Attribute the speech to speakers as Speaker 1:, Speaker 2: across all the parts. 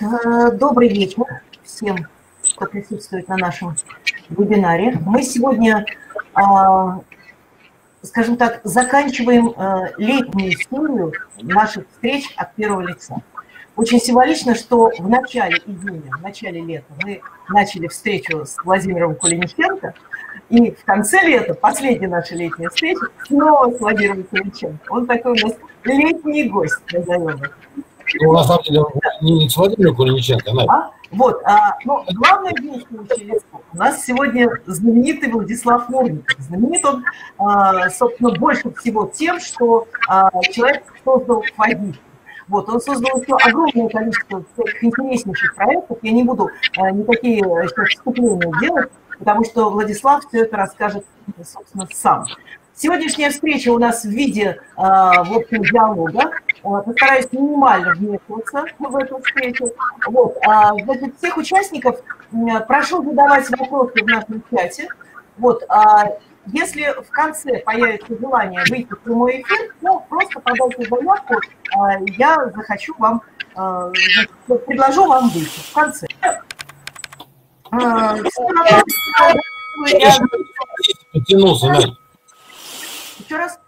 Speaker 1: Э, добрый вечер всем, кто присутствует на нашем вебинаре. Мы сегодня, а, скажем так, заканчиваем э, летнюю историю наших встреч от первого лица. Очень символично, что в начале июня, в начале лета мы начали встречу с Владимиром Кулиниченко, и в конце лета, последняя наша летняя встреча, снова с Владимиром Кулиниченко. Он такой у нас летний гость, назовем его.
Speaker 2: Ну, на самом деле, не с Владимиром Кулиниченко,
Speaker 1: а, а? Вот, а, но главное действующее лицо у нас сегодня знаменитый Владислав Мурников. Знаменит он, а, собственно, больше всего тем, что а, человек создал Фадик. Вот, он создал еще огромное количество всяких интереснейших проектов. Я не буду а, никакие сейчас вступления делать, потому что Владислав все это расскажет, собственно, сам. Сегодняшняя встреча у нас в виде, в общем, диалога. Постараюсь минимально вмешиваться в эту встречу. Вот. Значит, всех участников прошу задавать вопросы в нашем чате. Вот. Если в конце появится желание выйти в прямой эфир, то просто подайте заявку, я захочу вам, значит, предложу вам выйти в конце.
Speaker 2: Надя.
Speaker 1: Еще раз?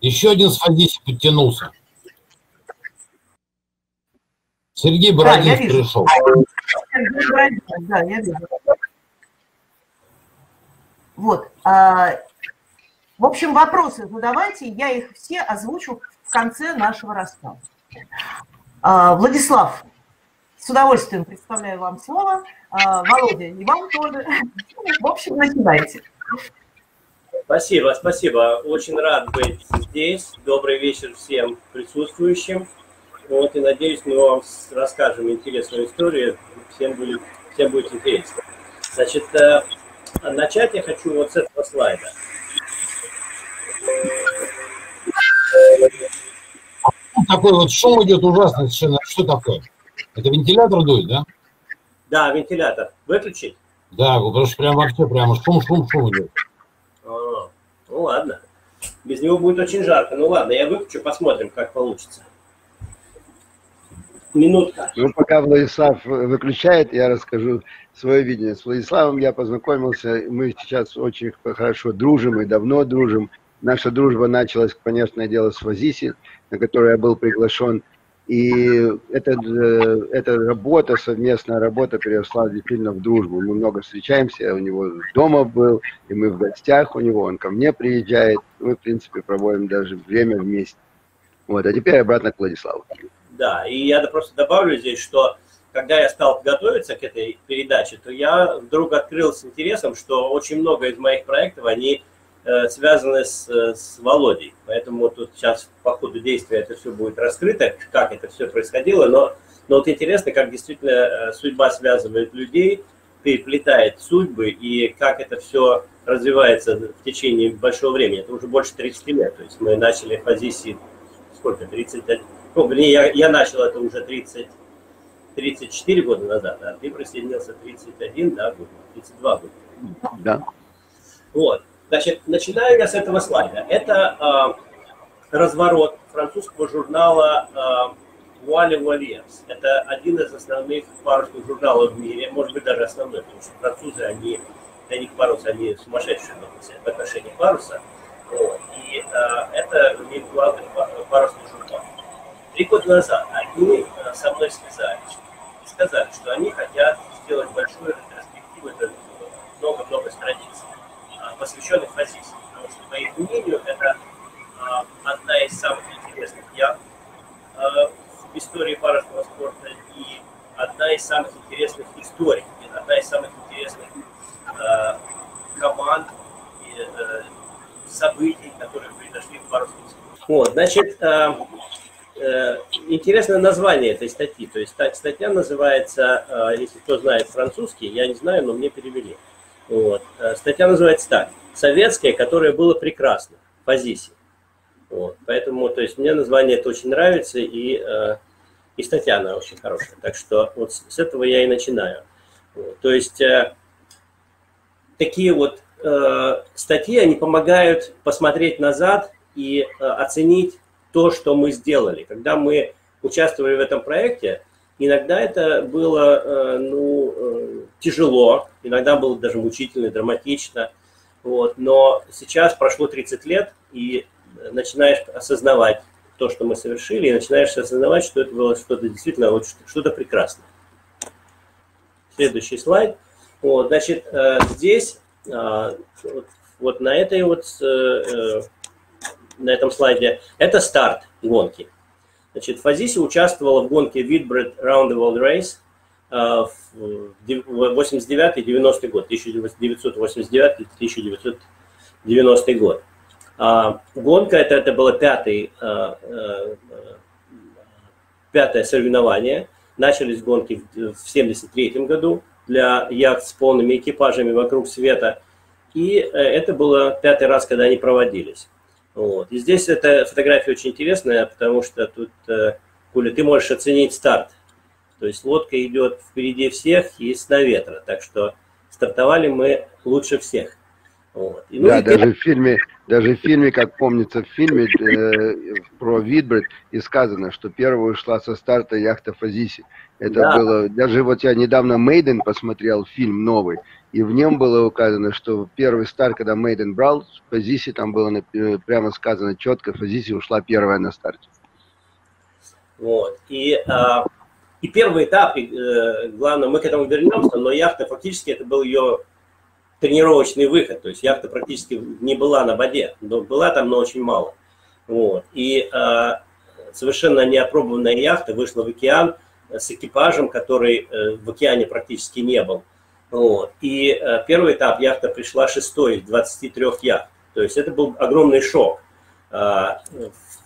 Speaker 2: Еще один с Фадиси подтянулся. Сергей Бородин да, пришел. Сергей Бородин, да, я вижу.
Speaker 1: Вот. А, в общем, вопросы задавайте, я их все озвучу в конце нашего рассказа. А, Владислав, с удовольствием представляю вам слово. А, Володя, и вам тоже. В общем, начинайте.
Speaker 3: Спасибо, спасибо. Очень рад быть здесь. Добрый вечер всем присутствующим. Вот, и надеюсь, мы вам расскажем интересную историю. Всем будет, всем будет интересно. Значит, э, начать я хочу вот с этого слайда.
Speaker 2: Такой вот шум идет ужасный совершенно. Что такое? Это вентилятор дует, да?
Speaker 3: Да, вентилятор. Выключить?
Speaker 2: Да, потому что прям вообще прямо шум, шум, шум идет.
Speaker 3: А, ну ладно. Без него будет очень жарко. Ну ладно, я выключу, посмотрим, как получится. Минутка.
Speaker 4: Ну, пока Владислав выключает, я расскажу свое видение. С Владиславом я познакомился, мы сейчас очень хорошо дружим и давно дружим. Наша дружба началась, понятное дело, с Вазиси, на которую я был приглашен. И эта, э, эта работа, совместная работа переросла действительно в дружбу. Мы много встречаемся, у него дома был, и мы в гостях у него, он ко мне приезжает. Мы, в принципе, проводим даже время вместе. Вот, а теперь обратно к Владиславу.
Speaker 3: Да, и я просто добавлю здесь, что когда я стал готовиться к этой передаче, то я вдруг открыл с интересом, что очень много из моих проектов, они э, связаны с, с Володей. Поэтому тут сейчас по ходу действия это все будет раскрыто, как это все происходило. Но, но вот интересно, как действительно э, судьба связывает людей, переплетает судьбы и как это все развивается в течение большого времени. Это уже больше 30 лет. То есть мы начали в позиции сколько, 31, ну, блин, я, я начал это уже 30, 34 года назад, а ты присоединился 31, да, год, 32 года.
Speaker 4: Да.
Speaker 3: Вот. Значит, начинаю я с этого слайда. Это э, разворот французского журнала э, Вуали Вуальерс. Это один из основных парусных журналов в мире, может быть, даже основной, потому что французы, они, для них парус, они сумасшедшие в отношении паруса. Вот. И э, это их главный парусный журнал. Три года назад они э, со мной связались и сказали, что они хотят сделать большую ретроспективу, это много-много страниц, а, посвященных Хазису. Потому что, по их мнению, это а, одна из самых интересных ям а, в истории парусного спорта и одна из самых интересных историй, одна из самых интересных команд и э, событий, которые произошли в парусном спорте. Вот, значит, Э, интересное название этой статьи. То есть статья называется, э, если кто знает французский, я не знаю, но мне перевели. Вот. Э, статья называется так. Советская, которая была прекрасна. Позиция. Вот. Поэтому, то есть мне название это очень нравится, и, и статья она очень хорошая. Так что вот с этого я и начинаю. Вот. То есть такие вот статьи, они помогают посмотреть назад и оценить то, что мы сделали. Когда мы участвовали в этом проекте, иногда это было ну, тяжело, иногда было даже мучительно, драматично. Вот. Но сейчас прошло 30 лет, и начинаешь осознавать то, что мы совершили, и начинаешь осознавать, что это было что-то действительно вот, что-то прекрасное. Следующий слайд. Вот, значит, здесь вот на этой вот на этом слайде, это старт гонки. Значит, Фазиси участвовала в гонке Whitbread Round the World Race в 89-90 год, 1989-1990 год. А, гонка это, это было пятый, а, а, пятое соревнование. Начались гонки в 73 году для яхт с полными экипажами вокруг света. И э, это было пятый раз, когда они проводились. Вот. И здесь эта фотография очень интересная, потому что тут, э, Куля, ты можешь оценить старт. То есть лодка идет впереди всех и с на ветра. Так что стартовали мы лучше всех.
Speaker 4: Вот. И, ну, да, и даже в фильме, даже в фильме, как помнится в фильме э, про Витбред, и сказано, что первую шла со старта яхта Фазиси. Это да. было, даже вот я недавно Мейден посмотрел фильм новый, и в нем было указано, что первый старт, когда Мейден брал, Фазиси там было э, прямо сказано четко, Фазиси ушла первая на старте.
Speaker 3: Вот. И, а, и первый этап, э, главное, мы к этому вернемся, но яхта фактически это был ее тренировочный выход, то есть яхта практически не была на воде, но была там, но очень мало. Вот. И а, совершенно неопробованная яхта вышла в океан с экипажем, который э, в океане практически не был. Вот. И э, первый этап яхта пришла шестой из 23 яхт. То есть это был огромный шок. А,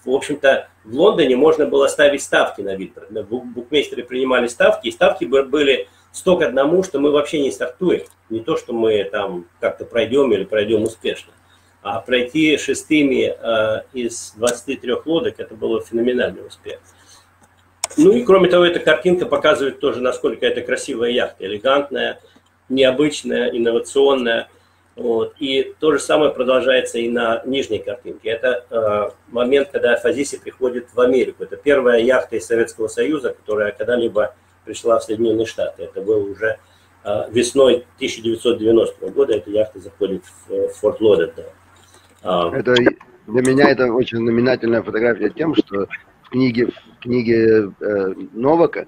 Speaker 3: в общем-то, в Лондоне можно было ставить ставки на Вильтер. Букмейстеры принимали ставки, и ставки были 100 к одному, что мы вообще не стартуем. Не то, что мы там как-то пройдем или пройдем успешно. А пройти шестыми э, из 23 лодок, это было феноменальный успех. Ну и кроме того, эта картинка показывает тоже, насколько это красивая яхта, элегантная, необычная, инновационная. Вот. И то же самое продолжается и на нижней картинке. Это э, момент, когда Фазиси приходит в Америку. Это первая яхта из Советского Союза, которая когда-либо пришла в Соединенные Штаты. Это было уже э, весной 1990 года. Эта яхта заходит в, в Форт Лодердейл.
Speaker 4: А, это для меня это очень знаменательная фотография тем, что в книге, в книге э, Новака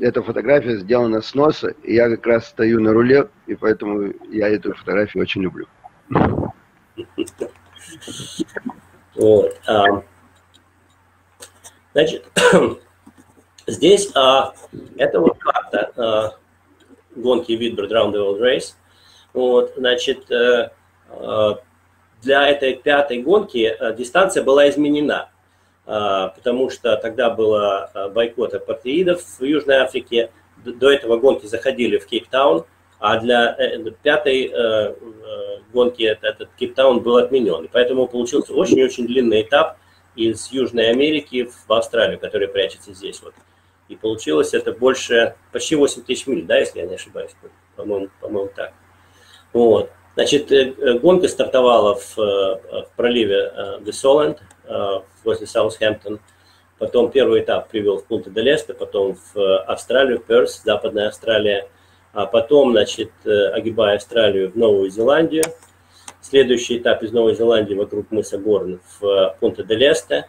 Speaker 4: эта фотография сделана с носа, и я как раз стою на руле, и поэтому я эту фотографию очень люблю.
Speaker 3: Вот. А, значит, здесь а, это вот карта а, гонки Whitbread Round the World Race. Вот, значит, а, для этой пятой гонки а, дистанция была изменена. А, потому что тогда было а, бойкот апартеидов в Южной Африке. До этого гонки заходили в Кейптаун, а для э, пятой э, э, гонки этот Кейптаун был отменен. Поэтому получился очень-очень длинный этап из Южной Америки в Австралию, который прячется здесь. Вот. И получилось это больше, почти 8 тысяч миль, да, если я не ошибаюсь, по-моему, по-моему так. Вот. Значит, гонка стартовала в, в проливе Весоланд, возле Саутгемптон. Потом первый этап привел в Пунта де Лесте, потом в Австралию, Перс, Западная Австралия. А потом, значит, э, огибая Австралию в Новую Зеландию. Следующий этап из Новой Зеландии вокруг мыса Горн в Пунта де Лесте.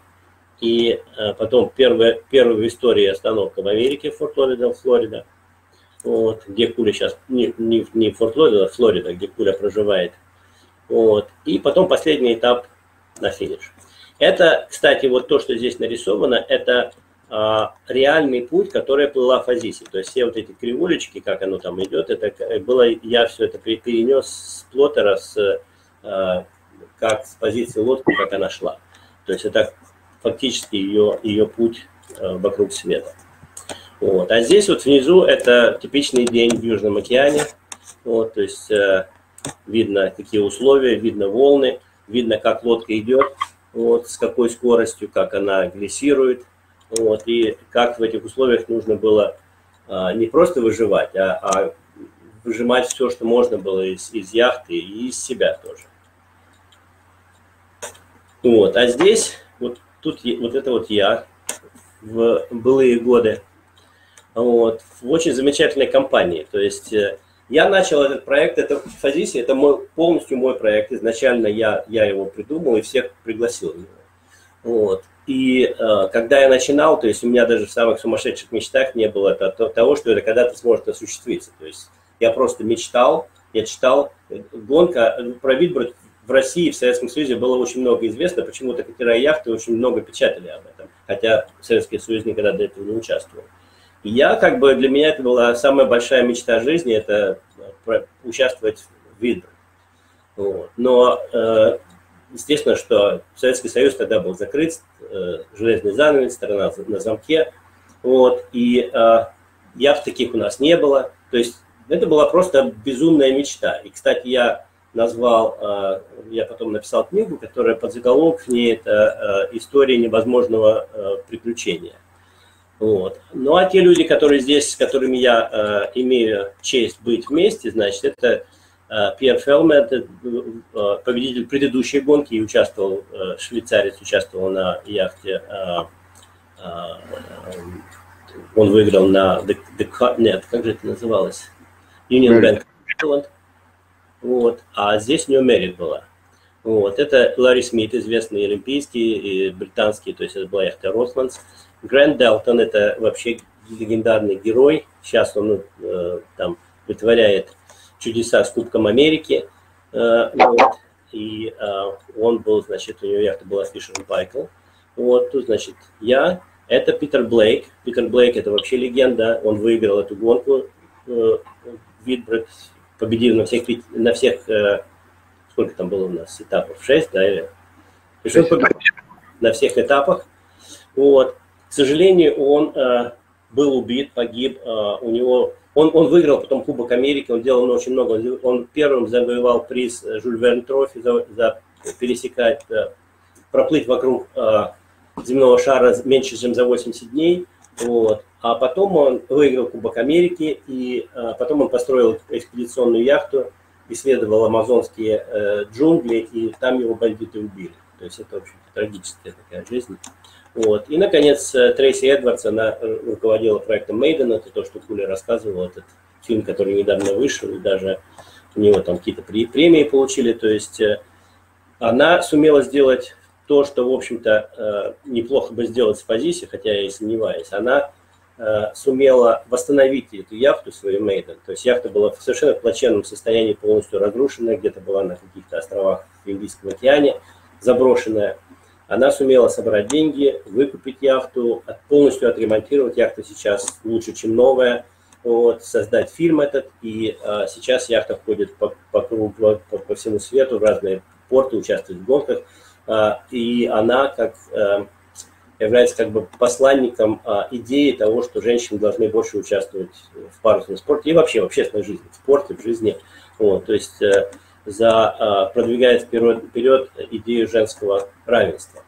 Speaker 3: И э, потом первая, первая в истории остановка в Америке, Форт Лодердейл, Флорида. Вот, где Куля сейчас, не, не, не Форт Лодердейл, а Флорида, где Куля проживает. Вот. И потом последний этап на финиш. Это, кстати, вот то, что здесь нарисовано, это а, реальный путь, который плыла Фазиси. То есть все вот эти кривулечки, как оно там идет, это было, я все это перенес с плотера, с, а, как с позиции лодки, как она шла. То есть это фактически ее, ее путь а, вокруг света. Вот. А здесь вот внизу это типичный день в Южном океане. Вот, то есть э, видно, какие условия, видно волны, видно, как лодка идет вот, с какой скоростью, как она глиссирует, вот, и как в этих условиях нужно было а, не просто выживать, а, а выжимать все, что можно было из, из яхты и из себя тоже. Вот, а здесь, вот тут вот это вот я в былые годы. вот, в очень замечательной компании. То есть я начал этот проект, это Фазиси, это мой, полностью мой проект. Изначально я, я его придумал и всех пригласил его. Вот. И э, когда я начинал, то есть у меня даже в самых сумасшедших мечтах не было того, что это когда-то сможет осуществиться. То есть я просто мечтал, я читал, гонка про Витброд в России, в Советском Союзе было очень много известно, почему-то катера и яхты очень много печатали об этом, хотя Советский Союз никогда до этого не участвовал. И я, как бы, для меня это была самая большая мечта жизни, это э, участвовать в Видбре. Вот. Но, э, естественно, что Советский Союз тогда был закрыт, э, железный занавес, страна на замке, вот, и яхт таких у нас не было, то есть это была просто безумная мечта. И, кстати, я назвал, я потом написал книгу, которая под заголовок в ней это «История невозможного приключения». Вот. Ну а те люди, которые здесь, с которыми я э, имею честь быть вместе, значит, это э, Пьер Фелме, это, э, победитель предыдущей гонки и участвовал, э, швейцарец участвовал на яхте, э, э, он выиграл на The, The, нет, как же это называлось? Union Bank Ireland. Вот. А здесь New Merit была. Вот. Это Ларри Смит, известный олимпийский и британский, то есть это была яхта Росландс. Грэнд Делтон – это вообще легендарный герой. Сейчас он э, там вытворяет чудеса с Кубком Америки. Э, вот. И э, он был, значит, у него яхта была Fisher Paykel. Вот, тут, значит, я. Это Питер Блейк. Питер Блейк – это вообще легенда. Он выиграл эту гонку. Э, Whitbread победил на всех, на всех э, сколько там было у нас этапов? Шесть, да? Или? на всех этапах. Вот. К сожалению, он э, был убит, погиб. Э, у него он, он выиграл потом Кубок Америки, он делал очень много. Он первым завоевал приз Jules Verne Trophy за, за пересекать, э, проплыть вокруг э, земного шара меньше, чем за 80 дней. Вот. А потом он выиграл Кубок Америки, и э, потом он построил экспедиционную яхту, исследовал амазонские э, джунгли, и там его бандиты убили. То есть это, общем-то, трагическая такая жизнь. Вот. И, наконец, э, Трейси Эдвардс, она э, руководила проектом Мейден, это то, что Куля рассказывал, этот фильм, который недавно вышел, и даже у него там какие-то премии получили, то есть э, она сумела сделать то, что, в общем-то, неплохо бы сделать в позиции, хотя я и сомневаюсь. Она сумела восстановить эту яхту, свою Мейден. То есть яхта была в совершенно плачевном состоянии, полностью разрушенная, где-то была на каких-то островах в Индийском океане, заброшенная. Она сумела собрать деньги, выкупить яхту, полностью отремонтировать. Яхта сейчас лучше, чем новая. Вот, создать фильм этот. И а, сейчас яхта ходит по, по, по, по всему свету, в разные порты, участвует в гонках. А, и она как а, является как бы посланником а, идеи того, что женщины должны больше участвовать в парусном спорте и вообще в общественной жизни, в спорте, в жизни. Вот, то есть э, за, а, продвигает вперед, вперед идею женского равенства.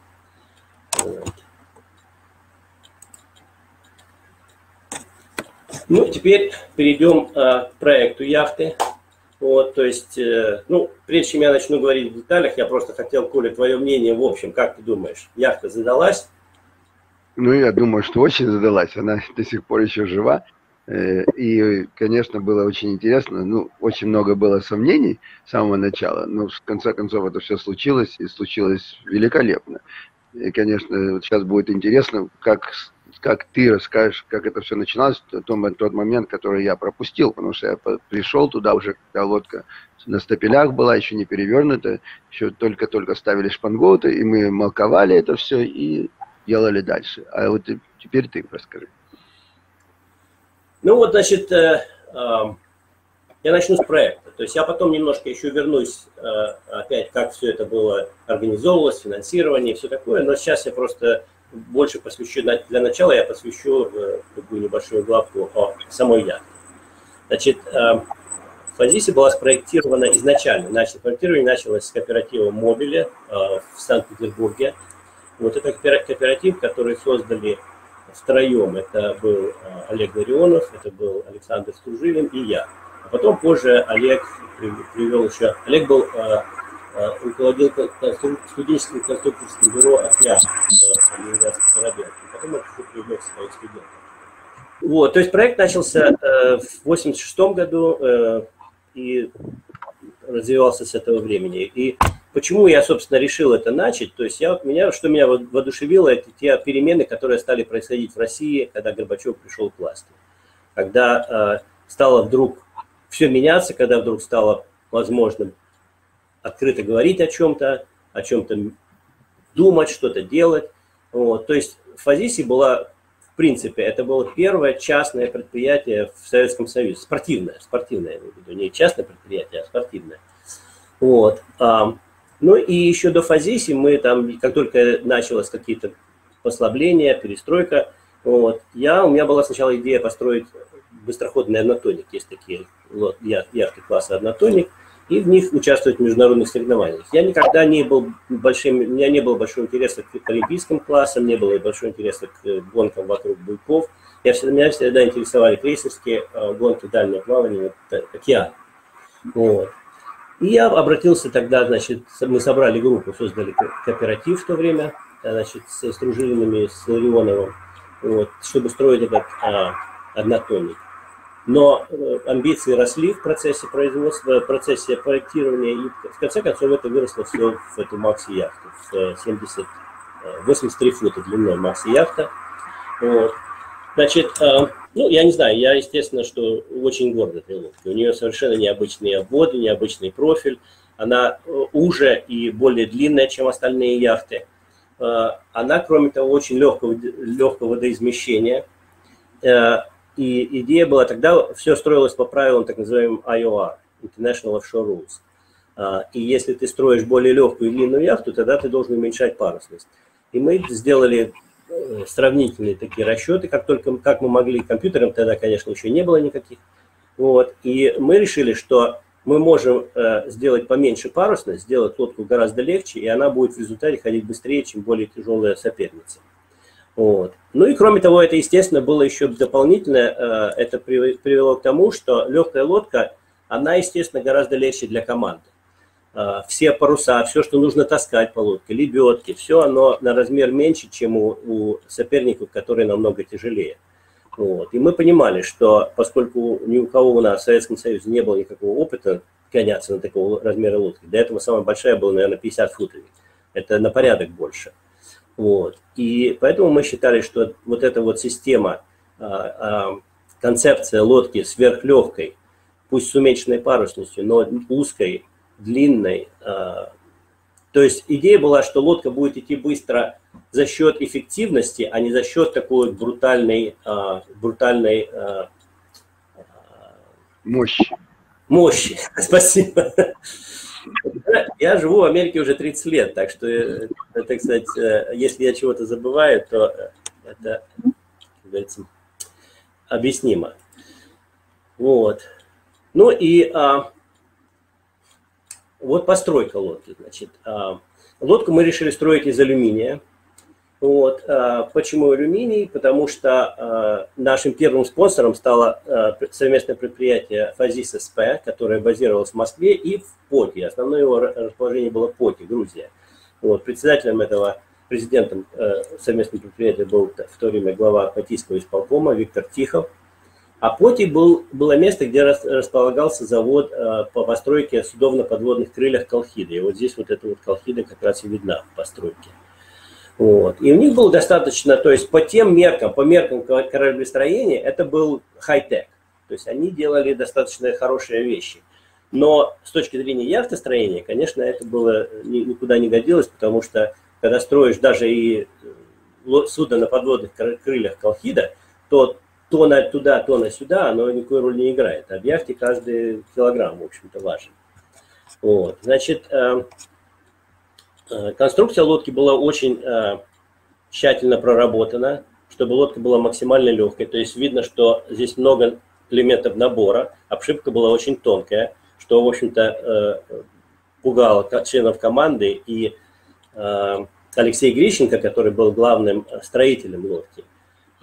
Speaker 3: Ну, теперь перейдем а, к проекту яхты. Вот, то есть, э, ну, прежде чем я начну говорить в деталях, я просто хотел, Коля, твое мнение в общем, как ты думаешь, яхта задалась?
Speaker 4: Ну, я думаю, что очень задалась, она до сих пор еще жива. Э, и, конечно, было очень интересно. Ну, очень много было сомнений с самого начала, но в конце концов это все случилось, и случилось великолепно. И, конечно, вот сейчас будет интересно, как, как ты расскажешь, как это все начиналось, тот, тот момент, который я пропустил, потому что я пришел туда уже, когда лодка на стапелях была, еще не перевернута, еще только-только ставили шпангоуты, и мы молковали это все и делали дальше. А вот теперь ты расскажи.
Speaker 3: Ну вот, значит, э, э, я начну с проекта. То есть я потом немножко еще вернусь э, опять, как все это было организовывалось, финансирование и все такое. Но сейчас я просто больше посвящу, для начала я посвящу такую небольшую главку о самой яхте. Значит, Фазиси была спроектирована изначально. Значит, проектирование началось с кооператива Мобиля в Санкт-Петербурге. Вот это кооператив, который создали втроем. Это был э, Олег Ларионов, это был Александр Стружилин и я. Потом позже Олег привел еще... Олег был э, э, руководил студенческим конструкторским бюро «Океан» в университете Воробьянки. Потом он привлек своих студентов. Вот, то есть проект начался э, в 86 году э, и развивался с этого времени. И почему я, собственно, решил это начать? То есть я, меня, что меня воодушевило, это те перемены, которые стали происходить в России, когда Горбачев пришел к власти. Когда э, стало вдруг все меняться, когда вдруг стало возможным открыто говорить о чем-то, о чем-то думать, что-то делать. Вот. То есть в Фазисе была в принципе, это было первое частное предприятие в Советском Союзе, спортивное, спортивное, я имею в виду, не частное предприятие, а спортивное. Вот. Ну и еще до Фазиси мы там, как только началось какие-то послабления, перестройка, вот, я, у меня была сначала идея построить быстроходный однотонник, есть такие вот, яхты класса однотонник – и в них участвовать в международных соревнованиях. Я никогда не был большим, у меня не было большого интереса к олимпийским классам, не было большого интереса к гонкам вокруг буйков. Я всегда, меня всегда интересовали крейсерские э, гонки дальнего плавания, океан. Вот. И я обратился тогда, значит, мы собрали группу, создали кооператив в то время, значит, с Стружилиными, с Ларионовым, вот, чтобы строить этот а, однотонник. Но э, амбиции росли в процессе производства, в процессе проектирования, и в конце концов это выросло все в эту макси-яхту, в 70, 83 э, фута длиной макси-яхта. Вот. Значит, э, ну, я не знаю, я, естественно, что очень горд этой лодкой. У нее совершенно необычные обводы, необычный профиль. Она уже и более длинная, чем остальные яхты. Она, кроме того, очень легкого, легкого водоизмещения и идея была, тогда все строилось по правилам так называемым IOR, International Offshore Rules. А, и если ты строишь более легкую и длинную яхту, тогда ты должен уменьшать парусность. И мы сделали э, сравнительные такие расчеты, как только как мы могли. Компьютером тогда, конечно, еще не было никаких. Вот. И мы решили, что мы можем э, сделать поменьше парусность, сделать лодку гораздо легче, и она будет в результате ходить быстрее, чем более тяжелая соперница. Вот. Ну и кроме того, это, естественно, было еще дополнительно, э, это привело к тому, что легкая лодка, она, естественно, гораздо легче для команды. Э, все паруса, все, что нужно таскать по лодке, лебедки, все оно на размер меньше, чем у, у соперников, которые намного тяжелее. Вот. И мы понимали, что поскольку ни у кого у нас в Советском Союзе не было никакого опыта гоняться на такого размера лодки, до этого самая большая была, наверное, 50 футов. Это на порядок больше – вот. И поэтому мы считали, что вот эта вот система, а, а, концепция лодки сверхлегкой, пусть с уменьшенной парусностью, но узкой, длинной. А, то есть идея была, что лодка будет идти быстро за счет эффективности, а не за счет такой брутальной, брутальной
Speaker 4: мощи.
Speaker 3: Мощи, спасибо. Я живу в Америке уже 30 лет, так что, э, так сказать, э, если я чего-то забываю, то э, это, как говорится, объяснимо. Вот. Ну и а, вот постройка лодки. Значит, а, лодку мы решили строить из алюминия. Вот. А, почему алюминий? Потому что а, нашим первым спонсором стало а, совместное предприятие Фазис СП, которое базировалось в Москве и в Поти. Основное его расположение было в Поти, Грузия. Вот. Председателем этого, президентом совместного предприятия был в то время глава Патийского исполкома Виктор Тихов. А Поти был, было место, где располагался завод по постройке судовно-подводных крыльях Колхида. И вот здесь вот эта вот Колхида как раз и видна в постройке. Вот. И у них было достаточно, то есть по тем меркам, по меркам кораблестроения, это был хай-тек. То есть они делали достаточно хорошие вещи. Но с точки зрения яхтостроения, конечно, это было никуда не годилось, потому что когда строишь даже и э, судно на подводных крыльях Колхида, то то на туда, то на сюда, оно никакой роли не играет. А в яхте каждый килограмм, в общем-то, важен. Вот. Значит, э, Э, конструкция лодки была очень э, тщательно проработана, чтобы лодка была максимально легкой. То есть видно, что здесь много элементов набора. Обшивка была очень тонкая, что, в общем-то, э, пугало членов команды. И Алексей Грищенко, который был главным строителем лодки,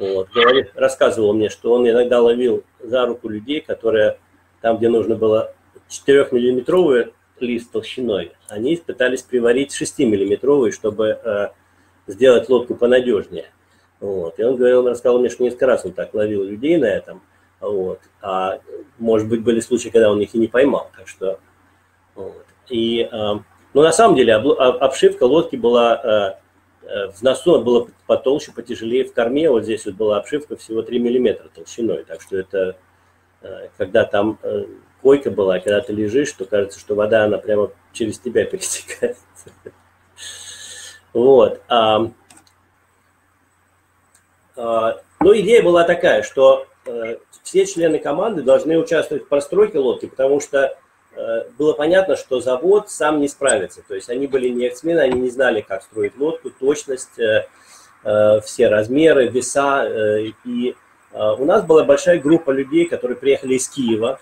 Speaker 3: вот, говорит, рассказывал мне, что он иногда ловил за руку людей, которые там, где нужно было 4-миллиметровую лист толщиной, они пытались приварить 6-миллиметровый, чтобы э, сделать лодку понадежнее. Вот. И он говорил, он рассказал мне, что несколько раз он так ловил людей на этом. Вот. А может быть, были случаи, когда он их и не поймал. Так что, вот. И, э, ну, на самом деле, обшивка лодки была, э, э, в носу была потолще, потяжелее, в корме вот здесь вот была обшивка всего 3 миллиметра толщиной. Так что это, когда там койка была, когда ты лежишь, то кажется, что вода, она прямо через тебя перетекает. Вот. А, а, ну, идея была такая, что э, все члены команды должны участвовать в постройке лодки, потому что э, было понятно, что завод сам не справится. То есть они были не эксмены, они не знали, как строить лодку, точность, э, все размеры, веса. И у нас была большая группа людей, которые приехали из Киева,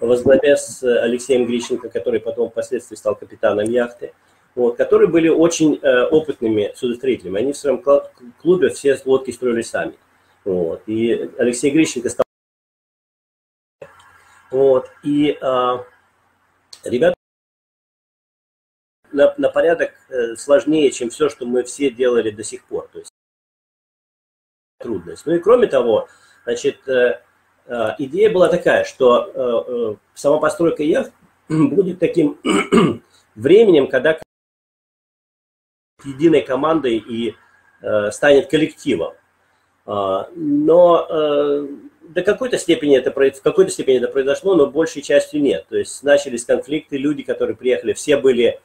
Speaker 3: во главе с э, Алексеем Грищенко, который потом впоследствии стал капитаном яхты, вот, которые были очень э, опытными судостроителями. Они в своем клубе все лодки строили сами. Вот, и Алексей Грищенко стал... Вот, и э, ребята на, на порядок э, сложнее, чем все, что мы все делали до сих пор. То есть трудность. Ну и кроме того, значит, э, Э, идея была такая, что э, сама постройка яхт будет таким временем, когда единой командой и станет коллективом. Но до какой-то степени это, в какой-то степени это произошло, но большей частью нет. То есть начались конфликты, люди, которые приехали, все были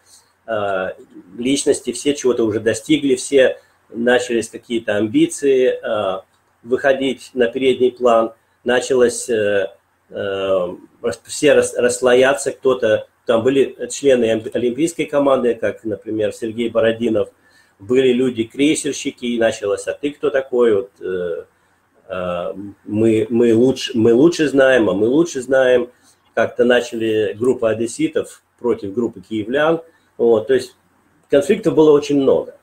Speaker 3: личности, все чего-то уже достигли, все начались какие-то амбиции выходить на передний план – началось э, э, все расслояться, кто-то, там были члены олимпийской команды, как, например, Сергей Бородинов, были люди-крейсерщики, и началось, а ты кто такой, вот, э, мы, мы, лучше, мы лучше знаем, а мы лучше знаем, как-то начали группа одесситов против группы киевлян, вот, то есть конфликтов было очень много.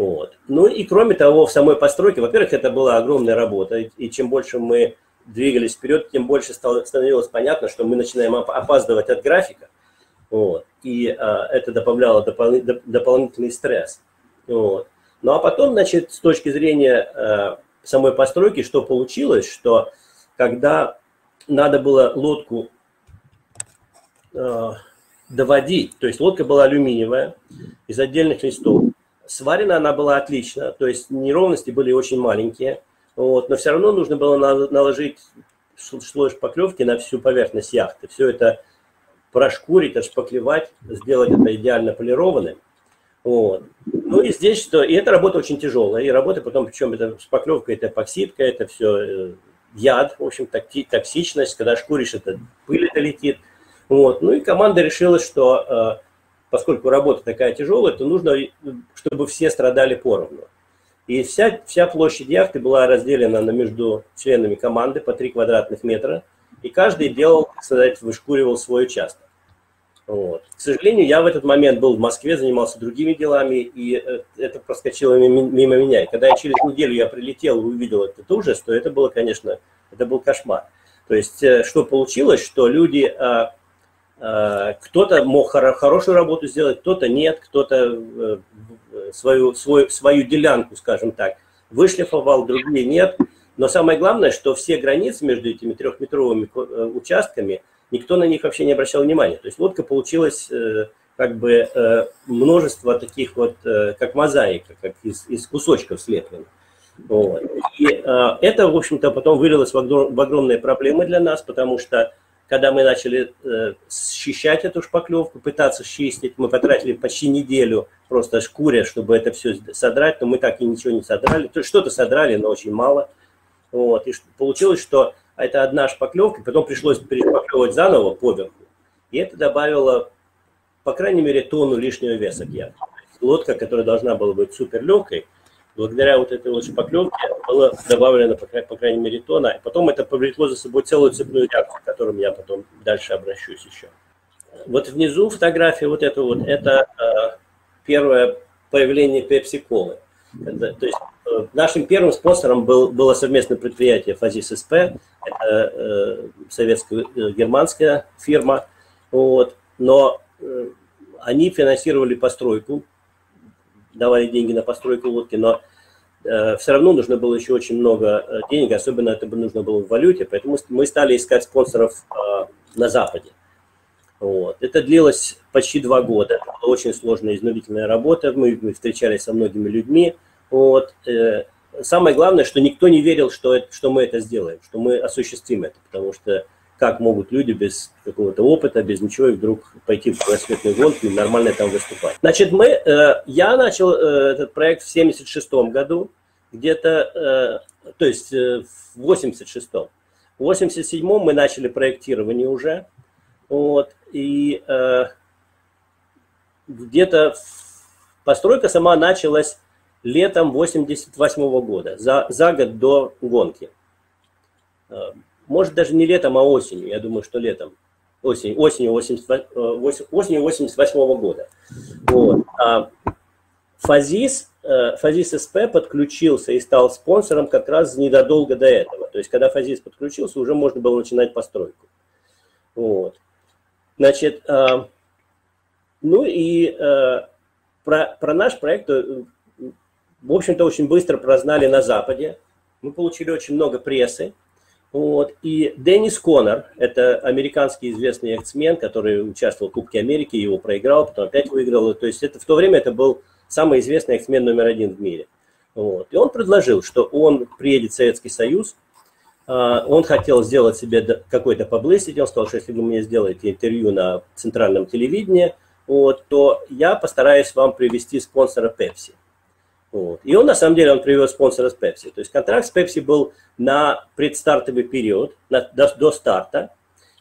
Speaker 3: Вот. Ну и кроме того, в самой постройке, во-первых, это была огромная работа, и чем больше мы двигались вперед, тем больше стало, становилось понятно, что мы начинаем опаздывать от графика. Вот, и а, это добавляло допол дополнительный стресс. Вот. Ну а потом, значит, с точки зрения а, самой постройки, что получилось, что когда надо было лодку а, доводить, то есть лодка была алюминиевая, из отдельных листов, сварена она была отлично, то есть неровности были очень маленькие, вот, но все равно нужно было наложить слой шпаклевки на всю поверхность яхты. Все это прошкурить, отшпаклевать, сделать это идеально полированным. Вот. Ну и здесь что, и эта работа очень тяжелая, и работа потом, причем это шпаклевка, это эпоксидка, это все э, яд, в общем, токсичность, когда шкуришь, это пыль это летит. Вот. Ну и команда решила, что э, поскольку работа такая тяжелая, то нужно, чтобы все страдали поровну. И вся, вся площадь яхты была разделена на между членами команды по 3 квадратных метра, и каждый делал, так сказать, вышкуривал свой участок. Вот. К сожалению, я в этот момент был в Москве, занимался другими делами, и э, это проскочило мимо меня. И когда я через неделю я прилетел и увидел этот ужас, то это было, конечно, это был кошмар. То есть, э, что получилось, что люди, а, кто-то мог хорошую работу сделать, кто-то нет, кто-то э, свою, свою, свою делянку, скажем так, вышлифовал, другие нет. Но самое главное, что все границы между этими трехметровыми э, участками, никто на них вообще не обращал внимания. То есть лодка получилась э, как бы э, множество таких вот, как мозаика, как из, из кусочков слеплено. Вот. И это, в общем-то, потом вылилось в огромные проблемы для нас, потому что когда мы начали э, счищать эту шпаклевку, пытаться счистить, мы потратили почти неделю просто шкуря, чтобы это все содрать, но мы так и ничего не содрали. Что-то содрали, но очень мало. Вот. И получилось, что это одна шпаклевка, потом пришлось перешпаклевывать заново поверху. И это добавило, по крайней мере, тонну лишнего веса к яхте. Лодка, которая должна была быть супер легкой, благодаря вот этой вот шпаклевке было добавлено, по, по крайней мере, тона. И потом это повлекло за собой целую цепную реакцию, к которым я потом дальше обращусь еще. Вот внизу фотография вот это вот, это э, первое появление пепси-колы. То есть э, нашим первым спонсором был, было совместное предприятие Фазис СП, это э, советская э, фирма, вот, но э, они финансировали постройку давали деньги на постройку лодки, но все равно нужно было еще очень много э, денег, особенно это нужно было в валюте, поэтому мы стали искать спонсоров э, на Западе. Вот. Это длилось почти два года. Это была очень сложная, изнурительная работа. Мы, мы встречались со многими людьми. Вот. Самое главное, что никто не верил, что, это, что мы это сделаем, что мы осуществим это, потому что как могут люди без какого-то опыта, без ничего, и вдруг пойти в кругосветную гонку и нормально там выступать. Значит, мы, э, я начал э, этот проект в 76 году, где-то, э, то есть в 86-м. В 87-м мы начали проектирование уже, вот, и где-то постройка сама началась летом 88 -го года, за, за год до гонки. Может, даже не летом, а осенью. Я думаю, что летом. Осень, осенью, 88, э, осенью 88 года. Вот. А Фазис, э, Фазис СП подключился и стал спонсором как раз незадолго до этого. То есть, когда Фазис подключился, уже можно было начинать постройку. Вот. Значит, а, ну и э, про, про наш проект, в общем-то, очень быстро прознали на Западе. Мы получили очень много прессы. Вот. И Деннис Коннор, это американский известный эксмен, который участвовал в Кубке Америки, его проиграл, потом опять выиграл. То есть это, в то время это был самый известный эксмен номер один в мире. Вот. И он предложил, что он приедет в Советский Союз, а, он хотел сделать себе какой-то publicity, он сказал, что если вы мне сделаете интервью на центральном телевидении, вот, то я постараюсь вам привести спонсора Pepsi. Вот. И он, на самом деле, он привез спонсора с Pepsi. То есть контракт с Pepsi был на предстартовый период, на, до, до старта.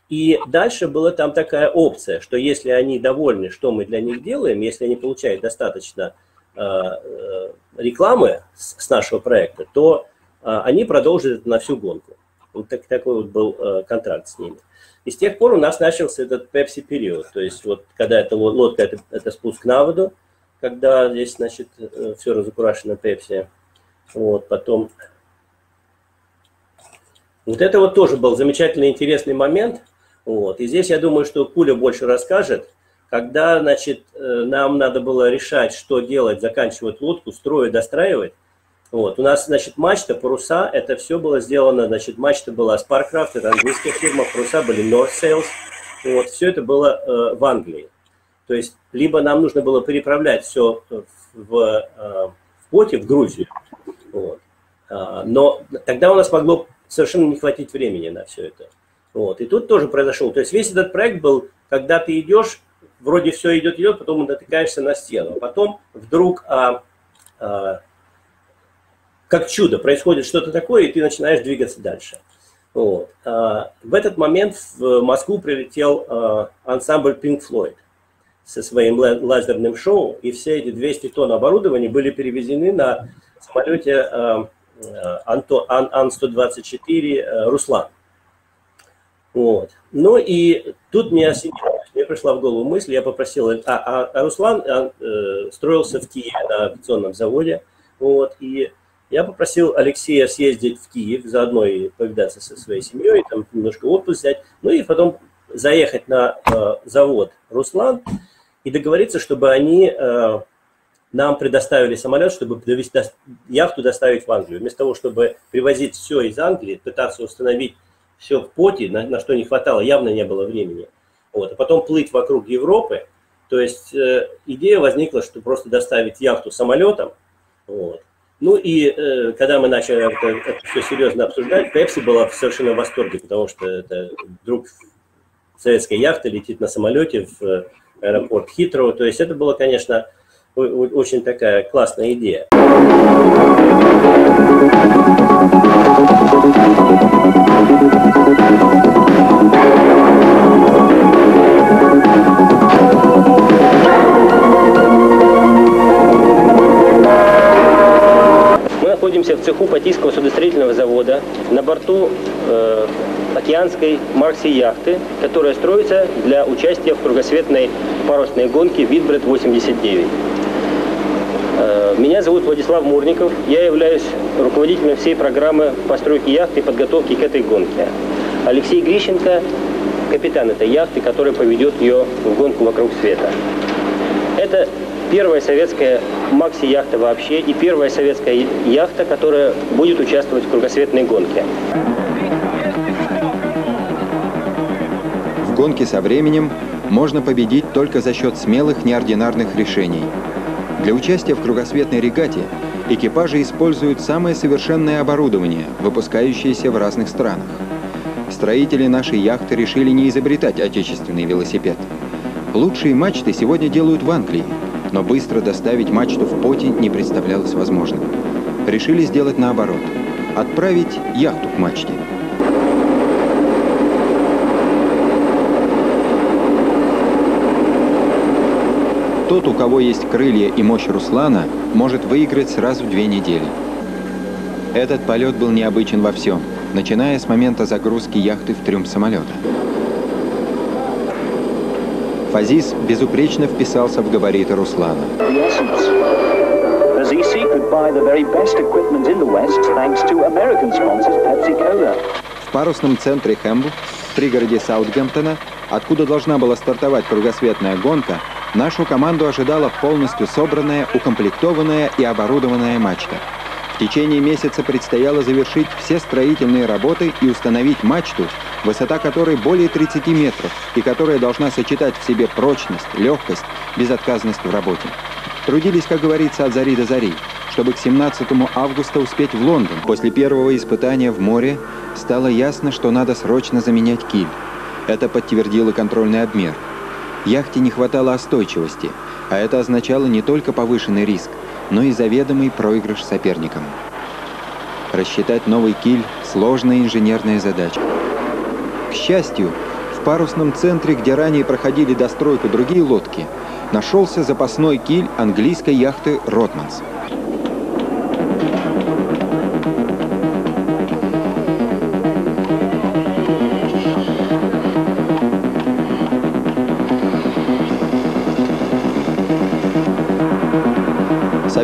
Speaker 3: И дальше была там такая опция, что если они довольны, что мы для них делаем, если они получают достаточно э, э, рекламы с, с нашего проекта, то э, они продолжат это на всю гонку. Вот так, такой вот был э, контракт с ними. И с тех пор у нас начался этот Pepsi период. То есть вот когда эта лодка, это, это спуск на воду, когда здесь, значит, э, все разукрашено Пепси. Вот, потом... Вот это вот тоже был замечательный, интересный момент. Вот, и здесь я думаю, что Куля больше расскажет, когда, значит, э, нам надо было решать, что делать, заканчивать лодку, строить, достраивать. Вот, у нас, значит, мачта, паруса, это все было сделано, значит, мачта была Sparkcraft, это английская фирма, паруса были North Sails. Вот, все это было э, в Англии. То есть либо нам нужно было переправлять все в, в, э, в поте в Грузию, вот. А, но тогда у нас могло совершенно не хватить времени на все это. Вот. И тут тоже произошел. То есть весь этот проект был, когда ты идешь, вроде все идет, идет, потом натыкаешься на стену. А потом вдруг, а, а, как чудо, происходит что-то такое, и ты начинаешь двигаться дальше. Вот. А, в этот момент в Москву прилетел а, ансамбль Pink Floyd со своим лазерным шоу, и все эти 200 тонн оборудования были перевезены на самолете э, э, Ан-124 э, «Руслан». Вот. Ну и тут мне осенило, мне пришла в голову мысль, я попросил, а, а, а Руслан а, э, строился в Киеве на авиационном заводе, вот, и я попросил Алексея съездить в Киев, заодно и повидаться со своей семьей, там немножко отпуск взять, ну и потом заехать на э, завод «Руслан», и договориться, чтобы они э, нам предоставили самолет, чтобы довести, яхту доставить в Англию. Вместо того, чтобы привозить все из Англии, пытаться установить все в поте, на, на что не хватало, явно не было времени. Вот. А потом плыть вокруг Европы. То есть э, идея возникла, что просто доставить яхту самолетом. Вот. Ну и э, когда мы начали это, это все серьезно обсуждать, Пепси была совершенно в восторге, потому что это вдруг советская яхта летит на самолете в аэропорт Хитроу. То есть это было, конечно, очень такая классная идея. Мы находимся в цеху Патийского судостроительного завода на борту э, океанской Марси яхты, которая строится для участия в кругосветной парусной гонке Витбред-89. Э, меня зовут Владислав Мурников. Я являюсь руководителем всей программы постройки яхты и подготовки к этой гонке. Алексей Грищенко – капитан этой яхты, который поведет ее в гонку вокруг света. Это первая советская
Speaker 5: Макси-яхта вообще и первая советская яхта, которая будет участвовать в кругосветной гонке.
Speaker 6: В гонке со временем можно победить только за счет смелых неординарных решений. Для участия в кругосветной регате экипажи используют самое совершенное оборудование, выпускающееся в разных странах. Строители нашей яхты решили не изобретать отечественный велосипед. Лучшие мачты сегодня делают в Англии, но быстро доставить мачту в поте не представлялось возможным. Решили сделать наоборот – отправить яхту к мачте. Тот, у кого есть крылья и мощь Руслана, может выиграть сразу две недели. Этот полет был необычен во всем, начиная с момента загрузки яхты в трюм самолета. Фазис безупречно вписался в габариты Руслана. В парусном центре Хэмбл, в пригороде Саутгемптона, откуда должна была стартовать кругосветная гонка, Нашу команду ожидала полностью собранная, укомплектованная и оборудованная мачта. В течение месяца предстояло завершить все строительные работы и установить мачту, высота которой более 30 метров и которая должна сочетать в себе прочность, легкость, безотказность в работе. Трудились, как говорится, от зари до зари, чтобы к 17 августа успеть в Лондон. После первого испытания в море стало ясно, что надо срочно заменять киль. Это подтвердил и контрольный обмер – Яхте не хватало остойчивости, а это означало не только повышенный риск, но и заведомый проигрыш соперникам. Рассчитать новый киль – сложная инженерная задача. К счастью, в парусном центре, где ранее проходили достройку другие лодки, нашелся запасной киль английской яхты «Ротманс».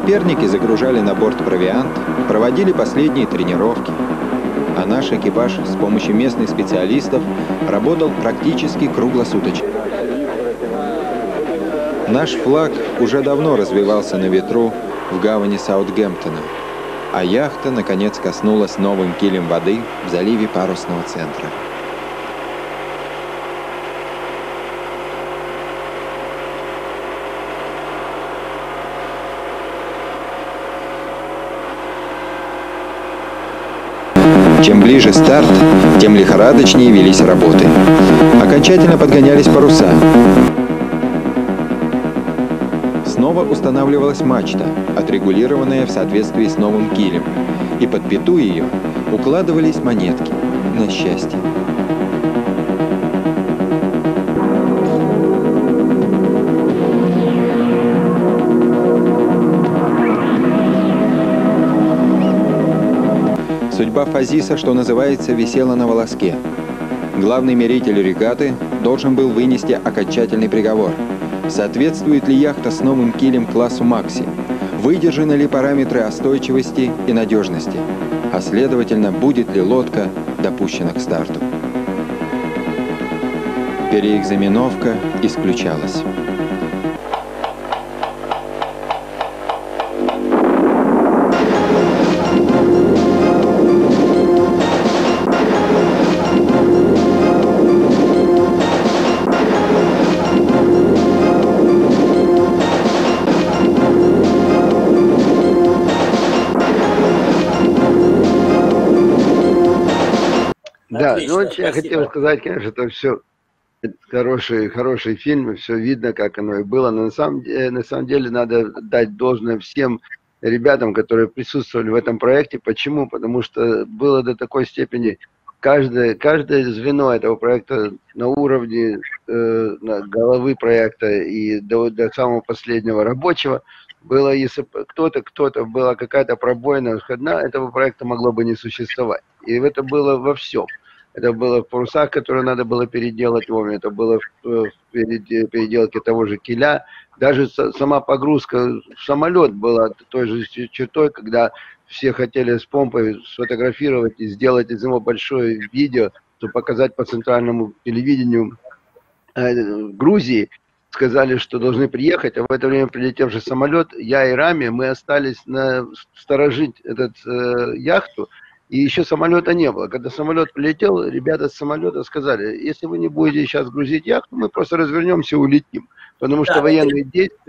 Speaker 6: Соперники загружали на борт провиант, проводили последние тренировки, а наш экипаж с помощью местных специалистов работал практически круглосуточно. Наш флаг уже давно развивался на ветру в гавани Саутгемптона, а яхта, наконец, коснулась новым килем воды в заливе парусного центра. Чем ближе старт, тем лихорадочнее велись работы. Окончательно подгонялись паруса. Снова устанавливалась мачта, отрегулированная в соответствии с новым килем, и под пету ее укладывались монетки на счастье. Судьба Фазиса, что называется, висела на волоске. Главный меритель регаты должен был вынести окончательный приговор. Соответствует ли яхта с новым килем классу Макси? Выдержаны ли параметры остойчивости и надежности? А следовательно, будет ли лодка допущена к старту? Переэкзаменовка исключалась.
Speaker 4: Ну, я хотел сказать, конечно, это все хороший, хороший фильм, все видно, как оно и было. Но на самом, деле, на самом деле надо дать должное всем ребятам, которые присутствовали в этом проекте. Почему? Потому что было до такой степени каждое, каждое звено этого проекта на уровне э, головы проекта и до, до самого последнего рабочего было, если кто-то, кто-то, была какая-то пробоина, одна, этого проекта могло бы не существовать. И это было во всем это было в парусах, которые надо было переделать вовремя, это было в переделке того же киля, даже сама погрузка в самолет была той же чертой, когда все хотели с помпой сфотографировать и сделать из него большое видео, чтобы показать по центральному телевидению э, Грузии, сказали, что должны приехать, а в это время прилетевший самолет, я и Рами, мы остались на, сторожить этот э, яхту, и еще самолета не было. Когда самолет прилетел, ребята с самолета сказали, если вы не будете сейчас грузить яхту, мы просто развернемся и улетим. Потому да, что военные действия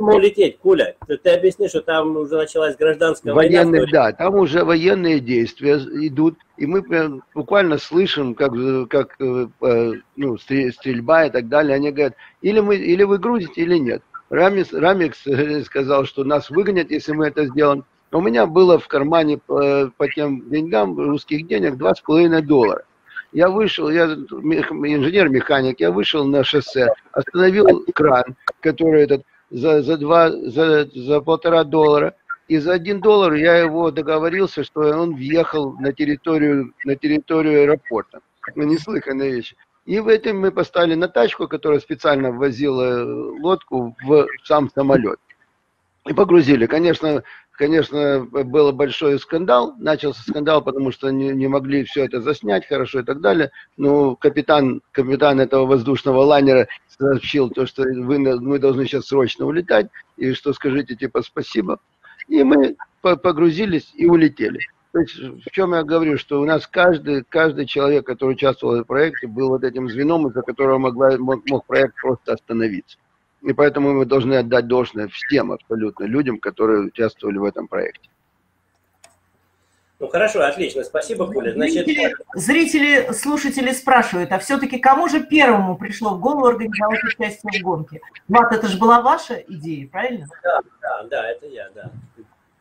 Speaker 3: улететь, Куля? Ты, ты объясни, что там уже началась гражданская
Speaker 4: Военные, война. Да, там уже военные действия идут, и мы прям буквально слышим, как, как э, э, ну, стрельба и так далее. Они говорят, или, мы, или вы грузите, или нет. Рамикс, Рамикс сказал, что нас выгонят, если мы это сделаем. У меня было в кармане по, по тем деньгам, русских денег, 2,5 доллара. Я вышел, я инженер-механик, я вышел на шоссе, остановил кран, который этот за, за, два, за, за полтора доллара. И за один доллар я его договорился, что он въехал на территорию, на территорию аэропорта. Ну, неслыханная вещь. И в этом мы поставили на тачку, которая специально ввозила лодку в сам самолет. И погрузили. Конечно, конечно, был большой скандал, начался скандал, потому что не, не могли все это заснять хорошо и так далее. Но капитан, капитан этого воздушного лайнера сообщил то, что вы, мы должны сейчас срочно улетать, и что скажите типа спасибо. И мы погрузились и улетели. То есть, в чем я говорю, что у нас каждый, каждый человек, который участвовал в проекте, был вот этим звеном, из-за которого могла, мог, мог проект просто остановиться. И поэтому мы должны отдать должное всем абсолютно людям, которые участвовали в этом проекте.
Speaker 3: Ну хорошо, отлично, спасибо, Коля. Значит...
Speaker 1: Зрители, зрители, слушатели спрашивают, а все-таки кому же первому пришло в голову организовать участие в гонке? Влад, это же была ваша идея, правильно?
Speaker 3: Да, да, да, это я, да.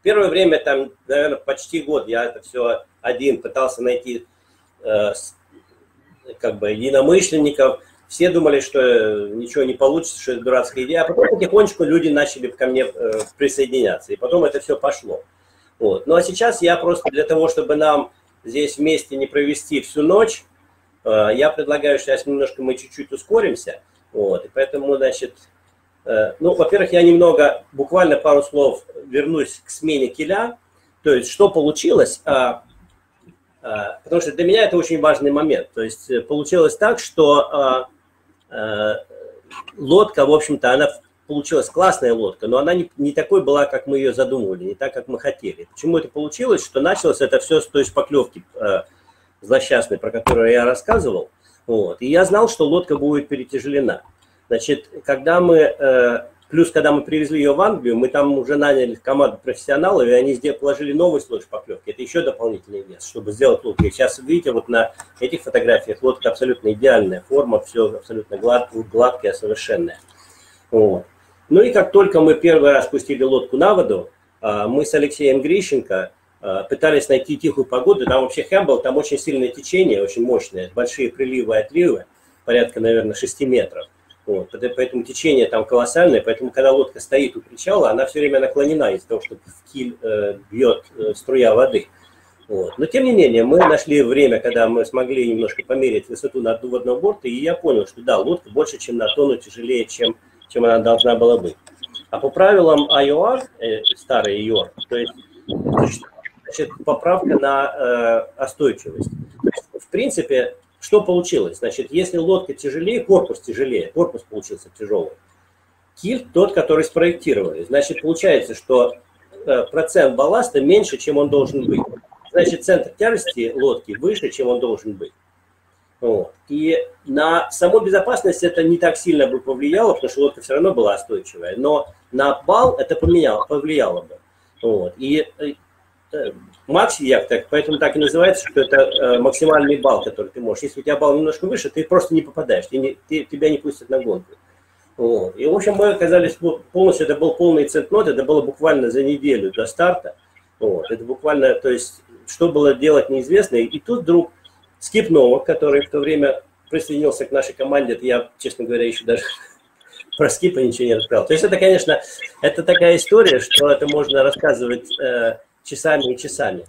Speaker 3: Первое время, там, наверное, почти год я это все один пытался найти э, как бы единомышленников, все думали, что ничего не получится, что это дурацкая идея, а потом потихонечку люди начали ко мне э, присоединяться, и потом это все пошло. Вот. Ну а сейчас я просто для того, чтобы нам здесь вместе не провести всю ночь, э, я предлагаю, что сейчас немножко мы чуть-чуть ускоримся, вот, и поэтому, значит, э, ну, во-первых, я немного, буквально пару слов вернусь к смене киля, то есть что получилось, а, а, потому что для меня это очень важный момент. То есть получилось так, что а, Э, лодка, в общем-то, она получилась классная лодка, но она не, не такой была, как мы ее задумывали, не так, как мы хотели. Почему это получилось? Что началось это все с той шпаклевки э, злосчастной, про которую я рассказывал. Вот. И я знал, что лодка будет перетяжелена. Значит, когда мы э, Плюс, когда мы привезли ее в Англию, мы там уже наняли команду профессионалов, и они здесь положили новый слой шпаклевки. Это еще дополнительный вес, чтобы сделать лодку. И сейчас видите, вот на этих фотографиях лодка абсолютно идеальная, форма, все абсолютно глад, гладкая, совершенная. Вот. Ну и как только мы первый раз пустили лодку на воду, а, мы с Алексеем Грищенко а, пытались найти тихую погоду. Там вообще Хэмбл, там очень сильное течение, очень мощное, большие приливы и отливы, порядка, наверное, 6 метров. Вот, поэтому течение там колоссальное, поэтому когда лодка стоит у причала, она все время наклонена из-за того, что в киль э, бьет э, струя воды. Вот. Но тем не менее, мы нашли время, когда мы смогли немножко померить высоту надводного борта, и я понял, что да, лодка больше, чем на тонну тяжелее, чем, чем она должна была быть. А по правилам IOR, э, старый IOR, то есть значит, поправка на э, остойчивость. В принципе, что получилось? Значит, если лодка тяжелее, корпус тяжелее, корпус получился тяжелый. Киль тот, который спроектировали. Значит, получается, что э, процент балласта меньше, чем он должен быть. Значит, центр тяжести лодки выше, чем он должен быть. Вот. И на саму безопасность это не так сильно бы повлияло, потому что лодка все равно была устойчивая. Но на бал это поменяло, повлияло бы. Вот. И э, макси яхта, поэтому так и называется, что это э, максимальный балл, который ты можешь. Если у тебя балл немножко выше, ты просто не попадаешь, ты не, ты, тебя не пустят на гонку. Вот. И, в общем, мы оказались полностью, это был полный центнот, это было буквально за неделю до старта. Вот. Это буквально, то есть, что было делать неизвестно. И тут вдруг Скип Новак, который в то время присоединился к нашей команде, это я, честно говоря, еще даже про Скипа ничего не рассказал. То есть это, конечно, это такая история, что это можно рассказывать э, часами и часами.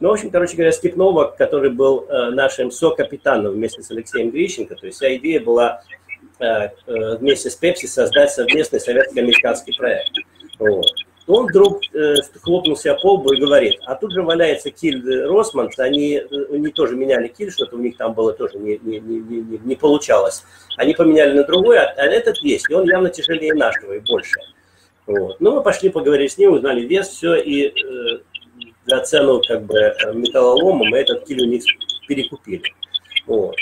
Speaker 3: Ну, в общем, короче говоря, Скип Новак, который был э, нашим со-капитаном вместе с Алексеем Грищенко, то есть вся идея была э, э, вместе с Пепси создать совместный советско-американский проект. Вот. Он вдруг э, хлопнулся по лбу и говорит, а тут же валяется киль Росманс, они, э, они тоже меняли киль, что-то у них там было тоже не, не, не, не, не получалось. Они поменяли на другой, а, а этот есть, и он явно тяжелее нашего и больше. Вот. Ну, мы пошли поговорить с ним, узнали вес, все, и э, за цену как бы э, металлолома мы этот киль у них перекупили. Вот.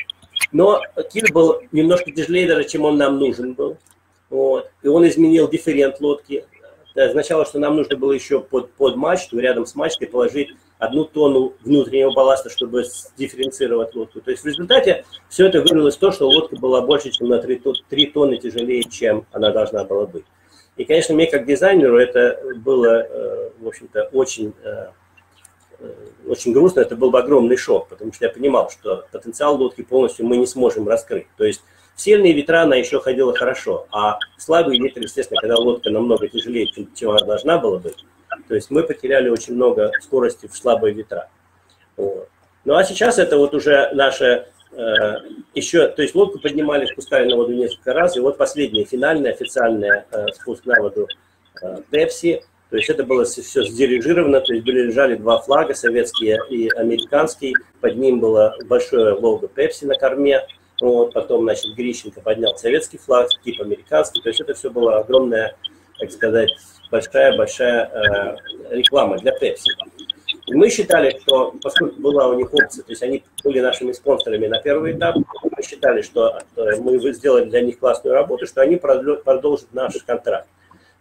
Speaker 3: Но киль был немножко тяжелее даже, чем он нам нужен был. Вот. И он изменил дифферент лодки. Это означало, что нам нужно было еще под, под мачту, рядом с мачтой положить одну тонну внутреннего балласта, чтобы дифференцировать лодку. То есть в результате все это вылилось в то, что лодка была больше, чем на 3, 3 тонны тяжелее, чем она должна была быть. И, конечно, мне как дизайнеру это было, э, в общем-то, очень, э, очень грустно. Это был бы огромный шок, потому что я понимал, что потенциал лодки полностью мы не сможем раскрыть. То есть в сильные ветра она еще ходила хорошо, а слабый ветер, естественно, когда лодка намного тяжелее, чем, она должна была быть, то есть мы потеряли очень много скорости в слабые ветра. Вот. Ну а сейчас это вот уже наша э, еще, то есть лодку поднимали, спускали на воду несколько раз, и вот последняя финальная официальная э, спуск на воду э, Пепси, то есть это было все сдирижировано, то есть были лежали два флага, советский и американский, под ним было большое лого Пепси на корме, вот, потом, значит, Грищенко поднял советский флаг, тип американский, то есть это все было огромная, так сказать, большая-большая э, реклама для Пепси. И мы считали, что поскольку была у них опция, то есть они были нашими спонсорами на первый этап, мы считали, что э, мы сделали для них классную работу, что они продолжат наш контракт.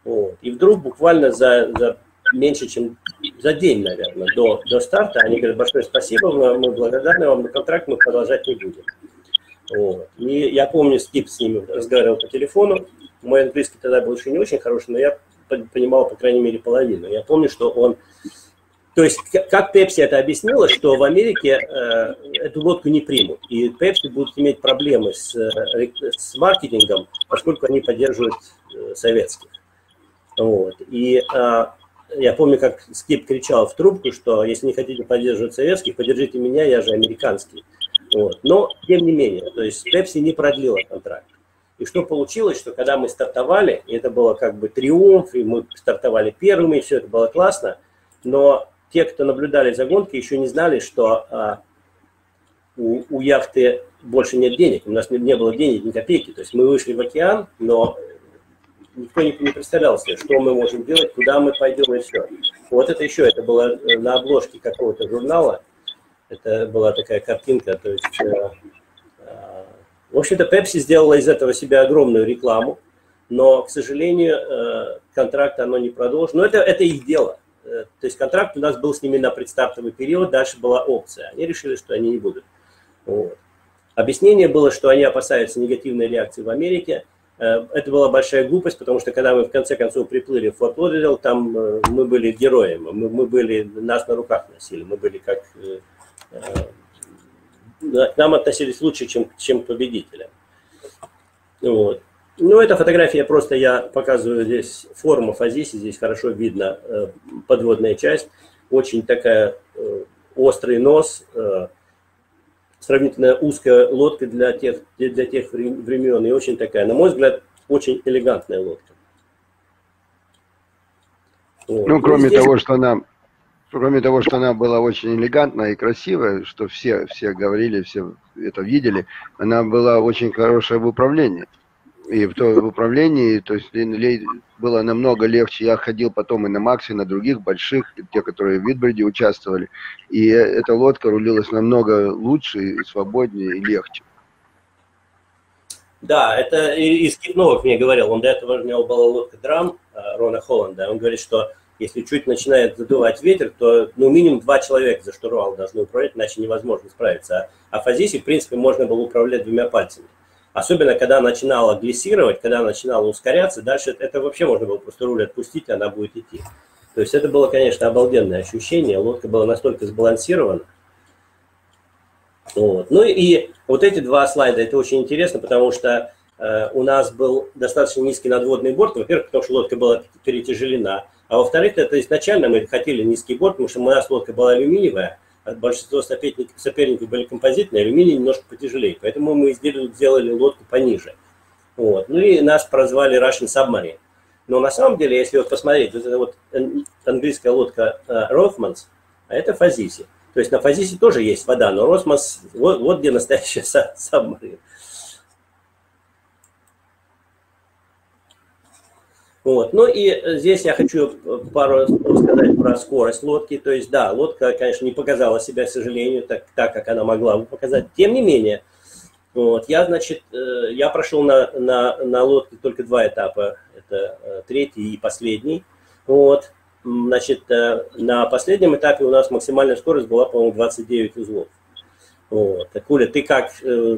Speaker 3: Вот. И вдруг буквально за, за меньше, чем за день, наверное, до, до старта, они говорят, большое спасибо, мы, благодарны вам, но контракт мы продолжать не будем. Вот. И я помню, Скип с ними разговаривал по телефону, мой английский тогда был еще не очень хороший, но я понимал, по крайней мере, половину. Я помню, что он... То есть, как Пепси это объяснила, что в Америке э, эту водку не примут. И Пепси будут иметь проблемы с, э, с маркетингом, поскольку они поддерживают э, советских. Вот. И э, я помню, как Скип кричал в трубку, что если не хотите поддерживать советских, поддержите меня, я же американский. Вот. Но, тем не менее, то есть Пепси не продлила контракт. И что получилось, что когда мы стартовали, и это было как бы триумф, и мы стартовали первыми, и все это было классно, но те, кто наблюдали за гонкой, еще не знали, что а, у, у яхты больше нет денег, у нас не, не было денег ни копейки. То есть мы вышли в океан, но никто не, представлял себе, что мы можем делать, куда мы пойдем и все. Вот это еще, это было э, на обложке какого-то журнала, это была такая картинка, то есть э, в общем-то, Pepsi сделала из этого себя огромную рекламу, но, к сожалению, э, контракт оно не продолжило. Но это, это их дело. Э, то есть контракт у нас был с ними на предстартовый период, дальше была опция. Они решили, что они не будут. Вот. Объяснение было, что они опасаются негативной реакции в Америке. Э, это была большая глупость, потому что когда мы в конце концов приплыли в Форт Лодердилл, там мы были героями, мы, мы были, нас на руках носили, мы были как к нам относились лучше, чем, чем к победителям. Вот. Ну, эта фотография просто я показываю здесь форму Фазиси, здесь хорошо видно э, подводная часть. Очень такая э, острый нос, э, сравнительно узкая лодка для тех, для тех времен и очень такая, на мой взгляд, очень элегантная лодка.
Speaker 4: Вот. Ну, кроме здесь... того, что она кроме того, что она была очень элегантная и красивая, что все, все говорили, все это видели, она была очень хорошая в управлении. И в, то, в управлении, то есть было намного легче. Я ходил потом и на Максе, и на других больших, те, которые в Витбреде участвовали. И эта лодка рулилась намного лучше, и свободнее, и легче.
Speaker 3: Да, это из Новых мне говорил. Он до этого у него была лодка Драм э, Рона Холланда. Он говорит, что если чуть начинает задувать ветер, то ну, минимум два человека за штурвал должны управлять, иначе невозможно справиться. А, а фазисе, в принципе, можно было управлять двумя пальцами. Особенно, когда начинала глиссировать, когда начинала ускоряться, дальше это вообще можно было просто руль отпустить, и она будет идти. То есть это было, конечно, обалденное ощущение. Лодка была настолько сбалансирована. Вот. Ну и вот эти два слайда, это очень интересно, потому что э, у нас был достаточно низкий надводный борт. Во-первых, потому что лодка была перетяжелена. А во-вторых, это изначально мы хотели низкий борт, потому что у нас лодка была алюминиевая, большинство соперников, соперников были композитные, алюминий немножко потяжелее. Поэтому мы сделали, сделали лодку пониже. Вот. Ну и нас прозвали Russian Submarine. Но на самом деле, если вот посмотреть, вот эта вот английская лодка Rothmans, а это Фазиси. То есть на Фазисе тоже есть вода, но Росмос, вот, вот где настоящая сабмарин. Вот. Ну и здесь я хочу пару слов сказать про скорость лодки. То есть, да, лодка, конечно, не показала себя, к сожалению, так, так как она могла бы показать. Тем не менее, вот, я, значит, э, я прошел на, на, на лодке только два этапа. Это э, третий и последний. Вот. Значит, э, на последнем этапе у нас максимальная скорость была, по-моему, 29 узлов. Вот. Так, Уля, ты как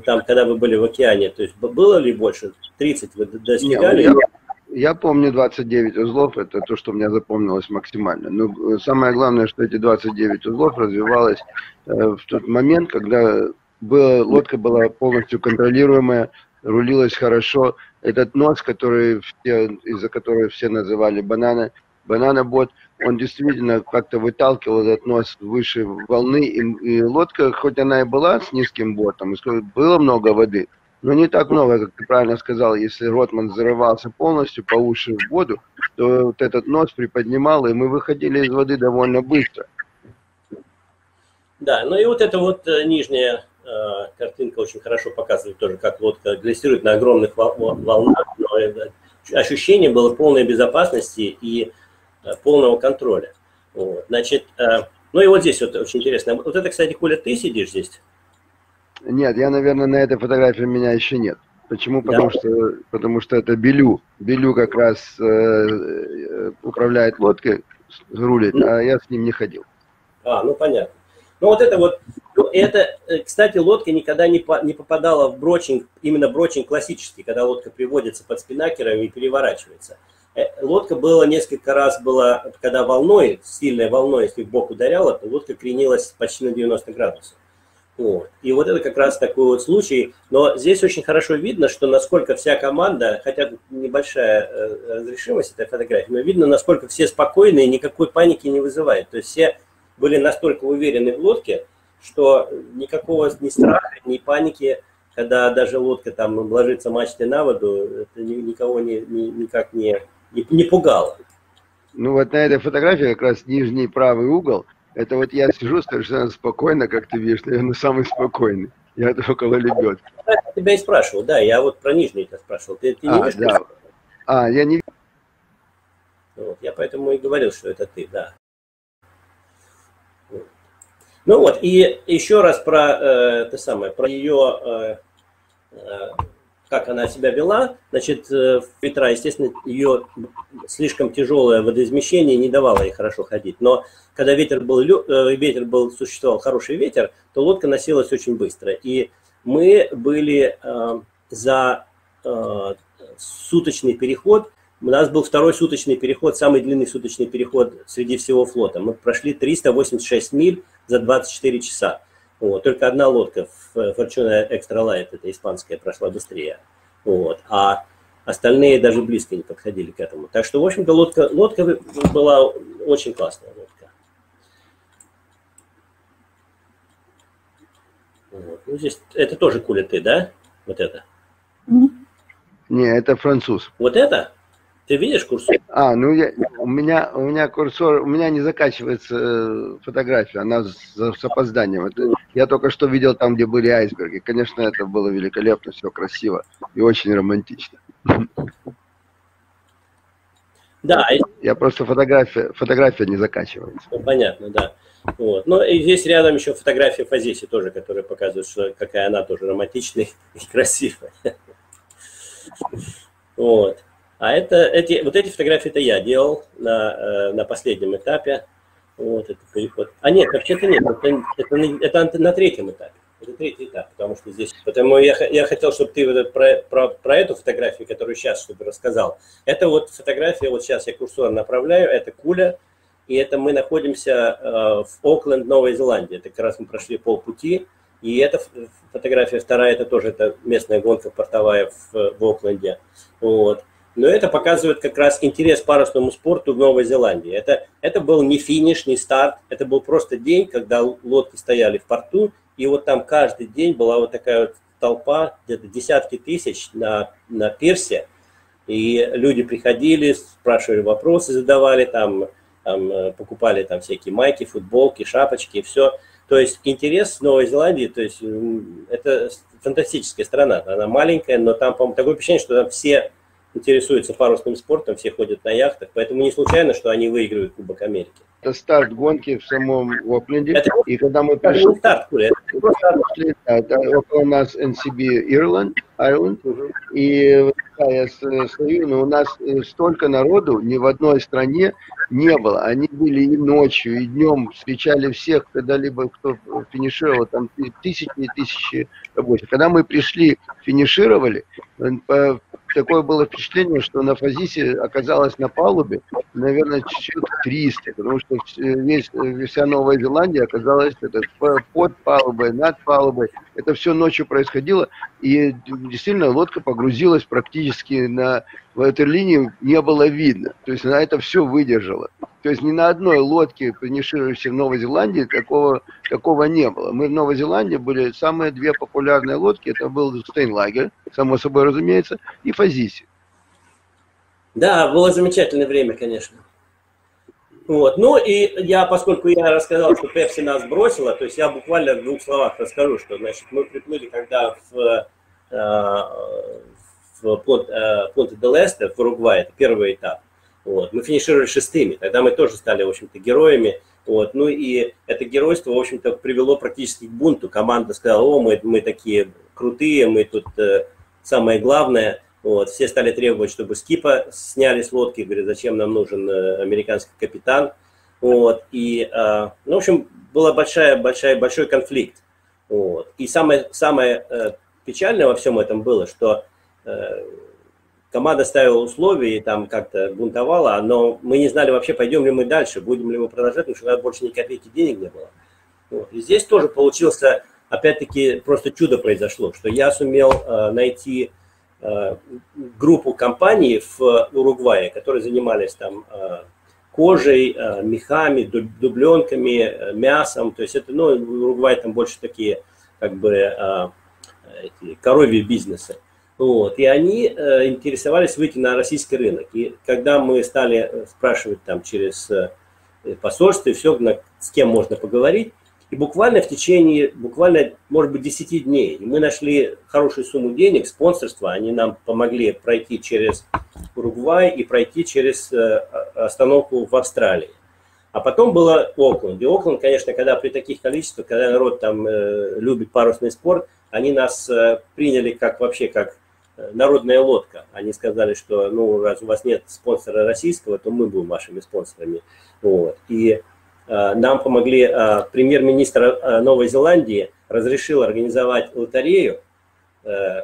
Speaker 3: там, когда вы были в океане, то есть было ли больше? 30 вы достигали?
Speaker 4: Нет, я помню 29 узлов, это то, что у меня запомнилось максимально. Но самое главное, что эти 29 узлов развивалось э, в тот момент, когда была, лодка была полностью контролируемая, рулилась хорошо. Этот нос, который из-за которого все называли бананы, банана-бот, он действительно как-то выталкивал этот нос выше волны, и, и лодка, хоть она и была с низким ботом, было много воды, но не так много, как ты правильно сказал. Если Ротман зарывался полностью по уши в воду, то вот этот нос приподнимал, и мы выходили из воды довольно быстро.
Speaker 3: Да, ну и вот эта вот э, нижняя э, картинка очень хорошо показывает тоже, как лодка глиссирует на огромных волнах, но ощущение было полной безопасности и э, полного контроля. Вот, значит, э, ну и вот здесь вот очень интересно. Вот это, кстати, Коля, ты сидишь здесь?
Speaker 4: Нет, я, наверное, на этой фотографии меня еще нет. Почему? Потому да. что потому что это Белю. Белю как раз э, э, управляет лодкой, рулит, ну, а я с ним не ходил.
Speaker 3: А, ну понятно. Ну вот это вот, ну, это, э, кстати, лодка никогда не, по, не попадала в брочинг, именно брочинг классический, когда лодка приводится под спинакером и переворачивается. Э, лодка была несколько раз, была, когда волной, сильной волной, если в бок ударяла, то лодка кренилась почти на 90 градусов. Вот. И вот это как раз такой вот случай. Но здесь очень хорошо видно, что насколько вся команда, хотя небольшая э, разрешимость этой фотографии, но видно, насколько все спокойны и никакой паники не вызывает. То есть все были настолько уверены в лодке, что никакого ни страха, ни паники, когда даже лодка там ложится мачтой на воду, это никого не, не, никак не, не, не пугало.
Speaker 4: Ну вот на этой фотографии как раз нижний правый угол – это вот я сижу совершенно спокойно, как ты видишь, наверное, самый спокойный. Я около лебедки.
Speaker 3: Я тебя и спрашивал, да, я вот про нижний это спрашивал. Ты, ты не
Speaker 4: а, видишь? Да. А, я не
Speaker 3: вот, Я поэтому и говорил, что это ты, да. Ну вот, и еще раз про э, это самое, про ее э, э, как она себя вела. Значит, э, ветра, естественно, ее слишком тяжелое водоизмещение не давало ей хорошо ходить. Но когда ветер был, э, ветер был, существовал хороший ветер, то лодка носилась очень быстро. И мы были э, за э, суточный переход. У нас был второй суточный переход, самый длинный суточный переход среди всего флота. Мы прошли 386 миль за 24 часа. Вот. Только одна лодка, Fortuna Extra Light, это испанская, прошла быстрее. Вот. А остальные даже близко не подходили к этому. Так что, в общем-то, лодка, лодка была очень классная лодка. Вот. Ну, здесь это тоже кулиты, да? Вот это?
Speaker 4: Не, это француз.
Speaker 3: Вот это? Ты видишь курсор?
Speaker 4: А, ну я, у меня у меня курсор, у меня не закачивается э, фотография, она с, с опозданием. Это, я только что видел там, где были айсберги. Конечно, это было великолепно, все красиво и очень романтично.
Speaker 3: Да.
Speaker 4: Я просто фотография, фотография не закачивается.
Speaker 3: Ну, понятно, да. Вот. Ну и здесь рядом еще фотография Фазиси тоже, которая показывает, что какая она тоже романтичная и красивая. Вот. А это, эти, вот эти фотографии это я делал на, э, на последнем этапе. Вот это переход. А нет, вообще-то нет, это, это, это на третьем этапе. Это третий этап, потому что здесь... Поэтому я, я хотел, чтобы ты вот про, про, про эту фотографию, которую сейчас чтобы рассказал. Это вот фотография, вот сейчас я курсор направляю, это Куля, и это мы находимся э, в Окленд, Новой Зеландии. Это как раз мы прошли полпути, и эта фотография вторая, это тоже это местная гонка портовая в, в Окленде. Вот но это показывает как раз интерес парусному спорту в Новой Зеландии. Это, это был не финиш, не старт, это был просто день, когда лодки стояли в порту, и вот там каждый день была вот такая вот толпа, где-то десятки тысяч на, на пирсе, И люди приходили, спрашивали вопросы, задавали, там, там э, покупали там всякие майки, футболки, шапочки, все. То есть интерес Новой Зеландии, то есть это фантастическая страна. Она маленькая, но там, по-моему, такое впечатление, что там все интересуются парусным спортом, все ходят на яхтах, поэтому не случайно, что они выигрывают Кубок Америки.
Speaker 4: Это старт гонки в самом Окленде.
Speaker 3: Это,
Speaker 4: и когда мы
Speaker 3: это
Speaker 4: пришли,
Speaker 3: старт, Коля, это
Speaker 4: пришли, да, это около нас NCB Ирланд, Ireland, и да, я с- стою, но у нас э, столько народу ни в одной стране не было. Они были и ночью, и днем, встречали всех, когда-либо кто финишировал, там ты- тысячи и тысячи рабочих. Когда мы пришли, финишировали, э, такое было впечатление, что на Фазисе оказалось на палубе, наверное, человек 300, потому что вс- весь, э, вся Новая Зеландия оказалась это, под палубой, над палубой. Это все ночью происходило, и действительно лодка погрузилась практически на ватерлинию, не было видно. То есть она это все выдержала. То есть ни на одной лодке, финиширующей в Новой Зеландии, такого, такого не было. Мы в Новой Зеландии были самые две популярные лодки. Это был Стейнлагер, само собой разумеется, и Фазиси.
Speaker 3: Да, было замечательное время, конечно. Вот. Ну и я, поскольку я рассказал, что Пепси нас бросила, то есть я буквально в двух словах расскажу, что значит мы приплыли, когда в, э, в Понт, э, Понте де Лесте, в Уругвае, это первый этап. Вот. Мы финишировали шестыми, тогда мы тоже стали, в общем-то, героями. Вот. Ну и это геройство, в общем-то, привело практически к бунту. Команда сказала, о, мы, мы такие крутые, мы тут э, самое главное. Вот. Все стали требовать, чтобы Скипа сняли с лодки, говорят, зачем нам нужен э, американский капитан. Вот. И, э, ну, в общем, был большая, большая, большой конфликт. Вот. И самое, самое э, печальное во всем этом было, что э, команда ставила условия и там как-то бунтовала, но мы не знали вообще, пойдем ли мы дальше, будем ли мы продолжать, потому что у нас больше ни копейки денег не было. Вот. И здесь тоже получился, опять-таки, просто чудо произошло, что я сумел э, найти э, группу компаний в Уругвае, которые занимались там э, кожей, э, мехами, ду- дубленками, э, мясом. То есть это, ну, в Уругвае там больше такие, как бы, э, эти коровьи бизнесы. Вот. И они э, интересовались выйти на российский рынок. И когда мы стали э, спрашивать там через э, посольство и все, на- с кем можно поговорить, и буквально в течение, буквально, может быть, 10 дней мы нашли хорошую сумму денег, спонсорства. Они нам помогли пройти через Уругвай и пройти через э, остановку в Австралии. А потом было Окленд. И Окленд, конечно, когда при таких количествах, когда народ там э, любит парусный спорт, они нас э, приняли как вообще как народная лодка. Они сказали, что ну раз у вас нет спонсора российского, то мы будем вашими спонсорами. Вот. И э, нам помогли э, премьер-министр э, Новой Зеландии разрешил организовать лотерею, э,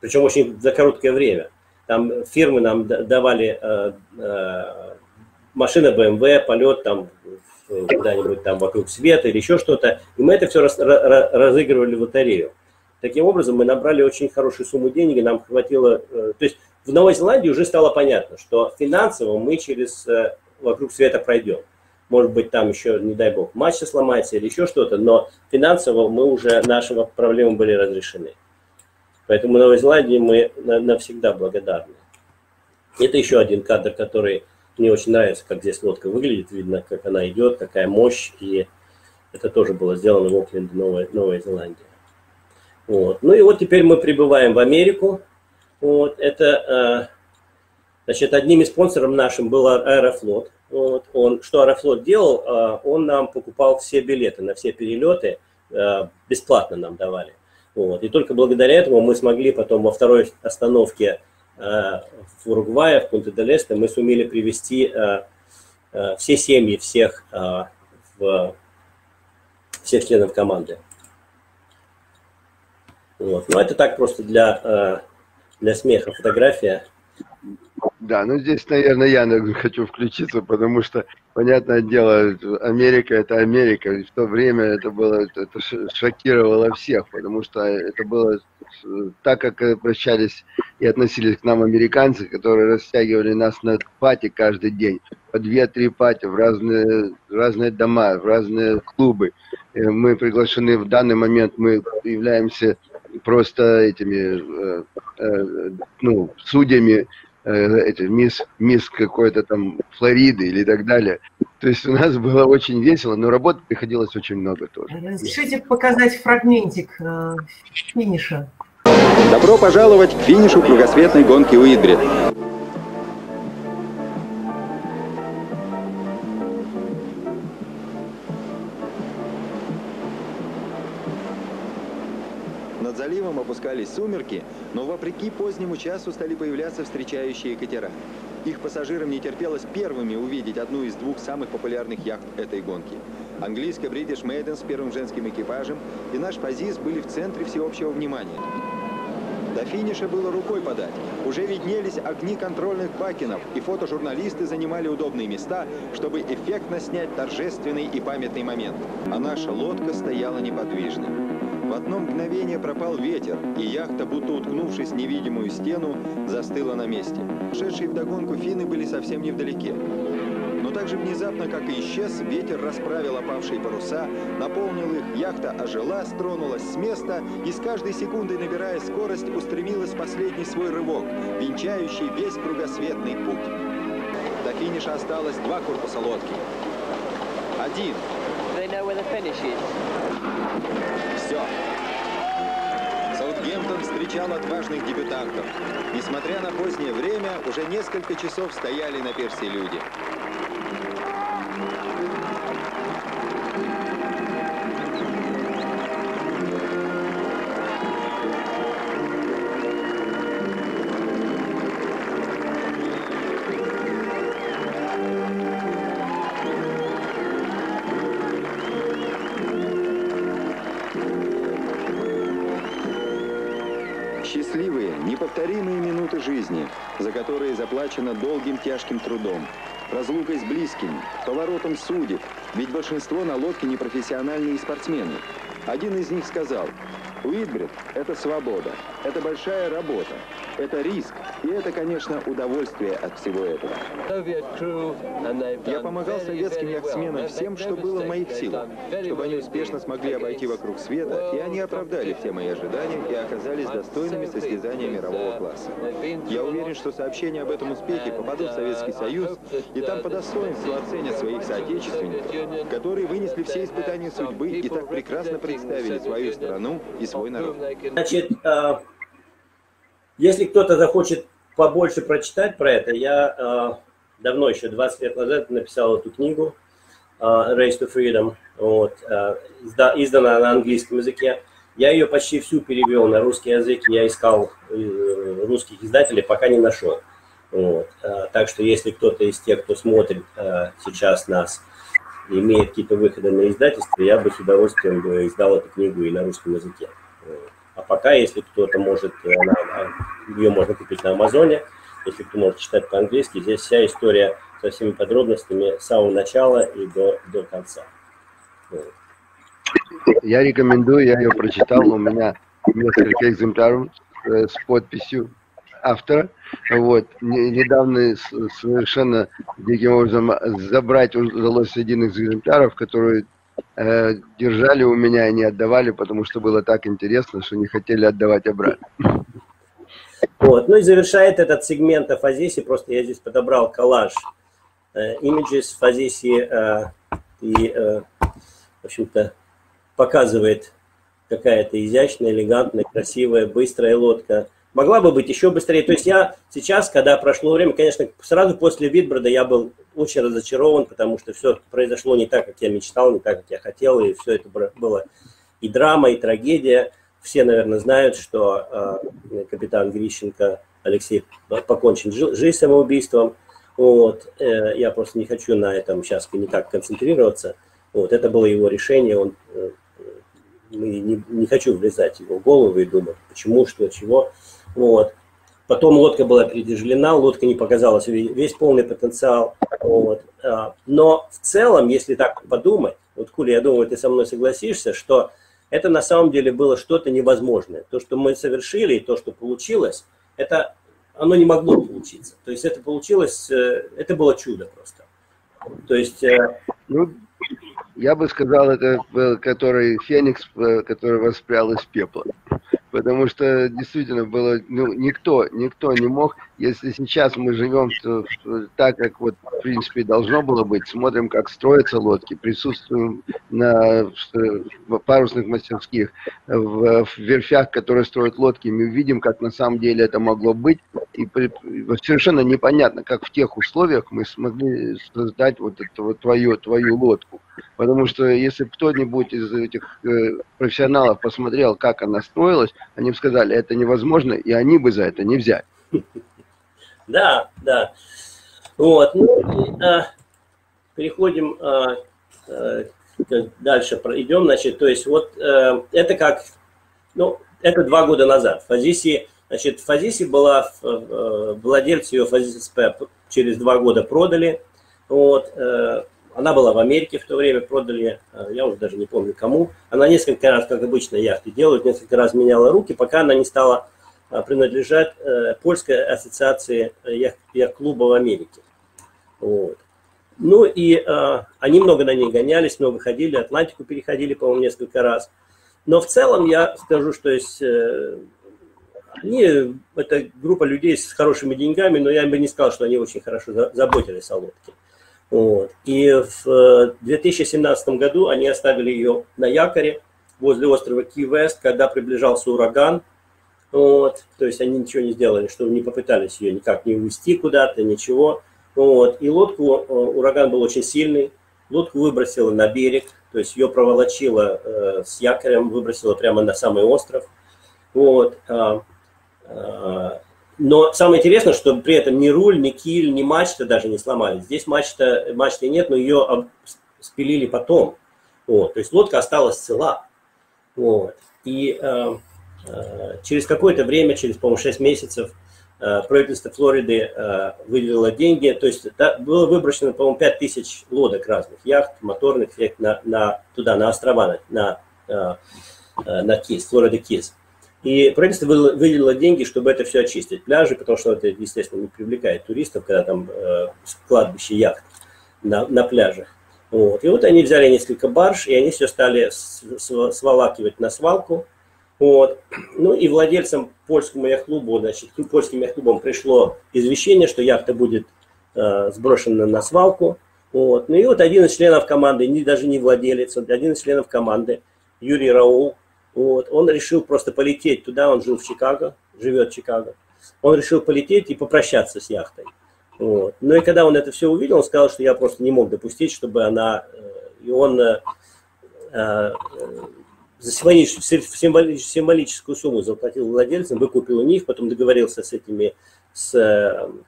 Speaker 3: причем очень за короткое время. Там фирмы нам давали э, э, машина BMW, полет там куда-нибудь там вокруг света или еще что-то. И мы это все раз- ра- ра- разыгрывали в лотерею. Таким образом, мы набрали очень хорошую сумму денег, и нам хватило... э, То есть в Новой Зеландии уже стало понятно, что финансово мы через э, вокруг света пройдем. Может быть, там еще, не дай бог, матча сломается или еще что-то, но финансово мы уже, наши проблемы были разрешены. Поэтому Новой Зеландии мы на- навсегда благодарны. Это еще один кадр, который мне очень нравится, как здесь лодка выглядит, видно, как она идет, какая мощь, и это тоже было сделано в Окленде, Новой, Новой Зеландии. Вот. Ну и вот теперь мы прибываем в Америку. Вот. Это, э, значит, одним из спонсоров нашим был Аэрофлот. Вот. Он, что Аэрофлот делал, э, он нам покупал все билеты на все перелеты, э, бесплатно нам давали. Вот. И только благодаря этому мы смогли потом во второй остановке в Уругвае, в Пунта-де-Лесте, мы сумели привести все семьи всех, всех членов команды. Вот. Ну, это так просто для, э, для смеха фотография.
Speaker 4: Да, ну здесь, наверное, я хочу включиться, потому что, понятное дело, Америка это Америка. И в то время это было, это шокировало всех, потому что это было так, как обращались и относились к нам американцы, которые растягивали нас на пати каждый день, по две-три пати в разные, разные дома, в разные клубы. Мы приглашены в данный момент, мы являемся просто этими, э, э, ну, судьями э, эти, мисс, мисс какой-то там Флориды или так далее. То есть у нас было очень весело, но работать приходилось очень много тоже.
Speaker 1: Разрешите показать фрагментик э, финиша.
Speaker 6: Добро пожаловать к финишу кругосветной гонки Уитбрид. Заливом опускались сумерки, но вопреки позднему часу стали появляться встречающие катера. Их пассажирам не терпелось первыми увидеть одну из двух самых популярных яхт этой гонки. Английская British Maiden с первым женским экипажем и наш Фазис были в центре всеобщего внимания. До финиша было рукой подать. Уже виднелись огни контрольных бакенов, и фотожурналисты занимали удобные места, чтобы эффектно снять торжественный и памятный момент. А наша лодка стояла неподвижно. В одно мгновение пропал ветер, и яхта, будто уткнувшись в невидимую стену, застыла на месте. Шедшие вдогонку финны были совсем невдалеке. Но так же внезапно, как и исчез, ветер расправил опавшие паруса, наполнил их, яхта ожила, стронулась с места и с каждой секундой, набирая скорость, устремилась последний свой рывок, венчающий весь кругосветный путь. До финиша осталось два корпуса лодки. Один. Все. Саутгемптон встречал отважных дебютантов. Несмотря на позднее время, уже несколько часов стояли на персе люди. Которые заплачено долгим тяжким трудом, разлукой с близкими, поворотом судеб, ведь большинство на лодке непрофессиональные спортсмены. Один из них сказал, Уитбрид – это свобода, это большая работа, это риск, и это, конечно, удовольствие от всего этого. Я помогал советским яхтсменам всем, что было в моих силах, чтобы они успешно смогли обойти вокруг света, и они оправдали все мои ожидания и оказались достойными состязания мирового класса. Я уверен, что сообщения об этом успехе попадут в Советский Союз, и там по достоинству оценят своих соотечественников, которые вынесли все испытания судьбы и так прекрасно представили свою страну и свой народ.
Speaker 3: Значит, а, если кто-то захочет побольше прочитать про это, я а, давно, еще 20 лет назад, написал эту книгу а, Race to Freedom, вот, издана на английском языке. Я ее почти всю перевел на русский язык, я искал э, русских издателей, пока не нашел. Вот. Так что если кто-то из тех, кто смотрит сейчас нас, имеет какие-то выходы на издательство, я бы с удовольствием бы издал эту книгу и на русском языке. А пока, если кто-то может, она, ее можно купить на Амазоне, если кто может читать по-английски, здесь вся история со всеми подробностями с самого начала и до, до конца.
Speaker 4: Я рекомендую, я ее прочитал, у меня несколько экземпляров э, с подписью автора. Вот. Недавно совершенно диким образом забрать удалось один из экземпляров, который э, держали у меня и не отдавали, потому что было так интересно, что не хотели отдавать обратно.
Speaker 3: Вот. Ну и завершает этот сегмент о Фазисе, просто я здесь подобрал коллаж э, images Фазиси э, и, э, в общем-то, показывает какая-то изящная, элегантная, красивая, быстрая лодка – могла бы быть еще быстрее. То есть я сейчас, когда прошло время, конечно, сразу после Витброда я был очень разочарован, потому что все произошло не так, как я мечтал, не так, как я хотел, и все это было и драма, и трагедия. Все, наверное, знают, что э, капитан Грищенко Алексей покончен жизнь самоубийством. Вот. Э, я просто не хочу на этом сейчас никак концентрироваться. Вот. Это было его решение, он э, не, не хочу влезать в его голову и думать, почему, что, чего. Вот. Потом лодка была перетяжелена, лодка не показалась весь полный потенциал. Вот. А, но в целом, если так подумать, вот, Куля, я думаю, ты со мной согласишься, что это на самом деле было что-то невозможное. То, что мы совершили, и то, что получилось, это оно не могло получиться. То есть это получилось, э, это было чудо просто. То есть... Э,
Speaker 4: ну, я бы сказал, это который Феникс, который воспрял из пепла. Потому что действительно было, ну, никто, никто не мог, если сейчас мы живем так, как вот, в принципе, должно было быть, смотрим, как строятся лодки, присутствуем на парусных мастерских, в, в верфях, которые строят лодки, мы видим, как на самом деле это могло быть, и при, совершенно непонятно, как в тех условиях мы смогли создать вот эту вот твою, твою лодку. Потому что если кто-нибудь из этих э, профессионалов посмотрел, как она строилась, они бы сказали, это невозможно, и они бы за это не взяли.
Speaker 3: Да, да. Вот. Ну, и, а, переходим а, а, дальше, идем, значит, то есть вот а, это как, ну, это два года назад. Фазиси, значит, Фазиси была, э, владельцы ее Фазиси СП через два года продали, вот, э, она была в Америке в то время, продали, я уже даже не помню кому. Она несколько раз, как обычно яхты делают, несколько раз меняла руки, пока она не стала э, принадлежать э, Польской ассоциации яхт-клуба в Америке. Вот. Ну и э, они много на ней гонялись, много ходили, Атлантику переходили, по-моему, несколько раз. Но в целом я скажу, что есть, э, они, это группа людей с хорошими деньгами, но я бы не сказал, что они очень хорошо заботились о лодке. Вот. И в 2017 э, году они оставили ее на якоре возле острова Ки-Вест, когда приближался ураган. Вот. То есть они ничего не сделали, что не попытались ее никак не увезти куда-то, ничего. Вот. И лодку, э, ураган был очень сильный, лодку выбросило на берег, то есть ее проволочило э, с якорем, выбросило прямо на самый остров. Вот. А, а, но самое интересное, что при этом ни руль, ни киль, ни мачта даже не сломались. Здесь мачта, мачты нет, но ее спилили потом. Вот, то есть лодка осталась цела. Вот. И э, э, через какое-то время, через, по-моему, 6 месяцев, э, правительство Флориды э, выделило деньги. То есть было выброшено, по-моему, 5 тысяч лодок разных, яхт, моторных, на, на, туда, на острова, на, на, э, на Кис, Флорида Кис. И правительство выделило деньги, чтобы это все очистить. Пляжи, потому что это, естественно, не привлекает туристов, когда там э, кладбище яхт на, на пляжах. Вот. И вот они взяли несколько барж, и они все стали сволакивать на свалку. Вот. Ну и владельцам польскому яхт-клубу, значит, польским яхт-клубам пришло извещение, что яхта будет э, сброшена на свалку. Вот. Ну и вот один из членов команды, не, даже не владелец, один из членов команды, Юрий Раул, вот. Он решил просто полететь туда, он жил в Чикаго, живет в Чикаго. Он решил полететь и попрощаться с яхтой. Вот. Ну и когда он это все увидел, он сказал, что я просто не мог допустить, чтобы она... Э, и он э, э, за символическую сумму заплатил владельцам, выкупил у них, потом договорился с этими, с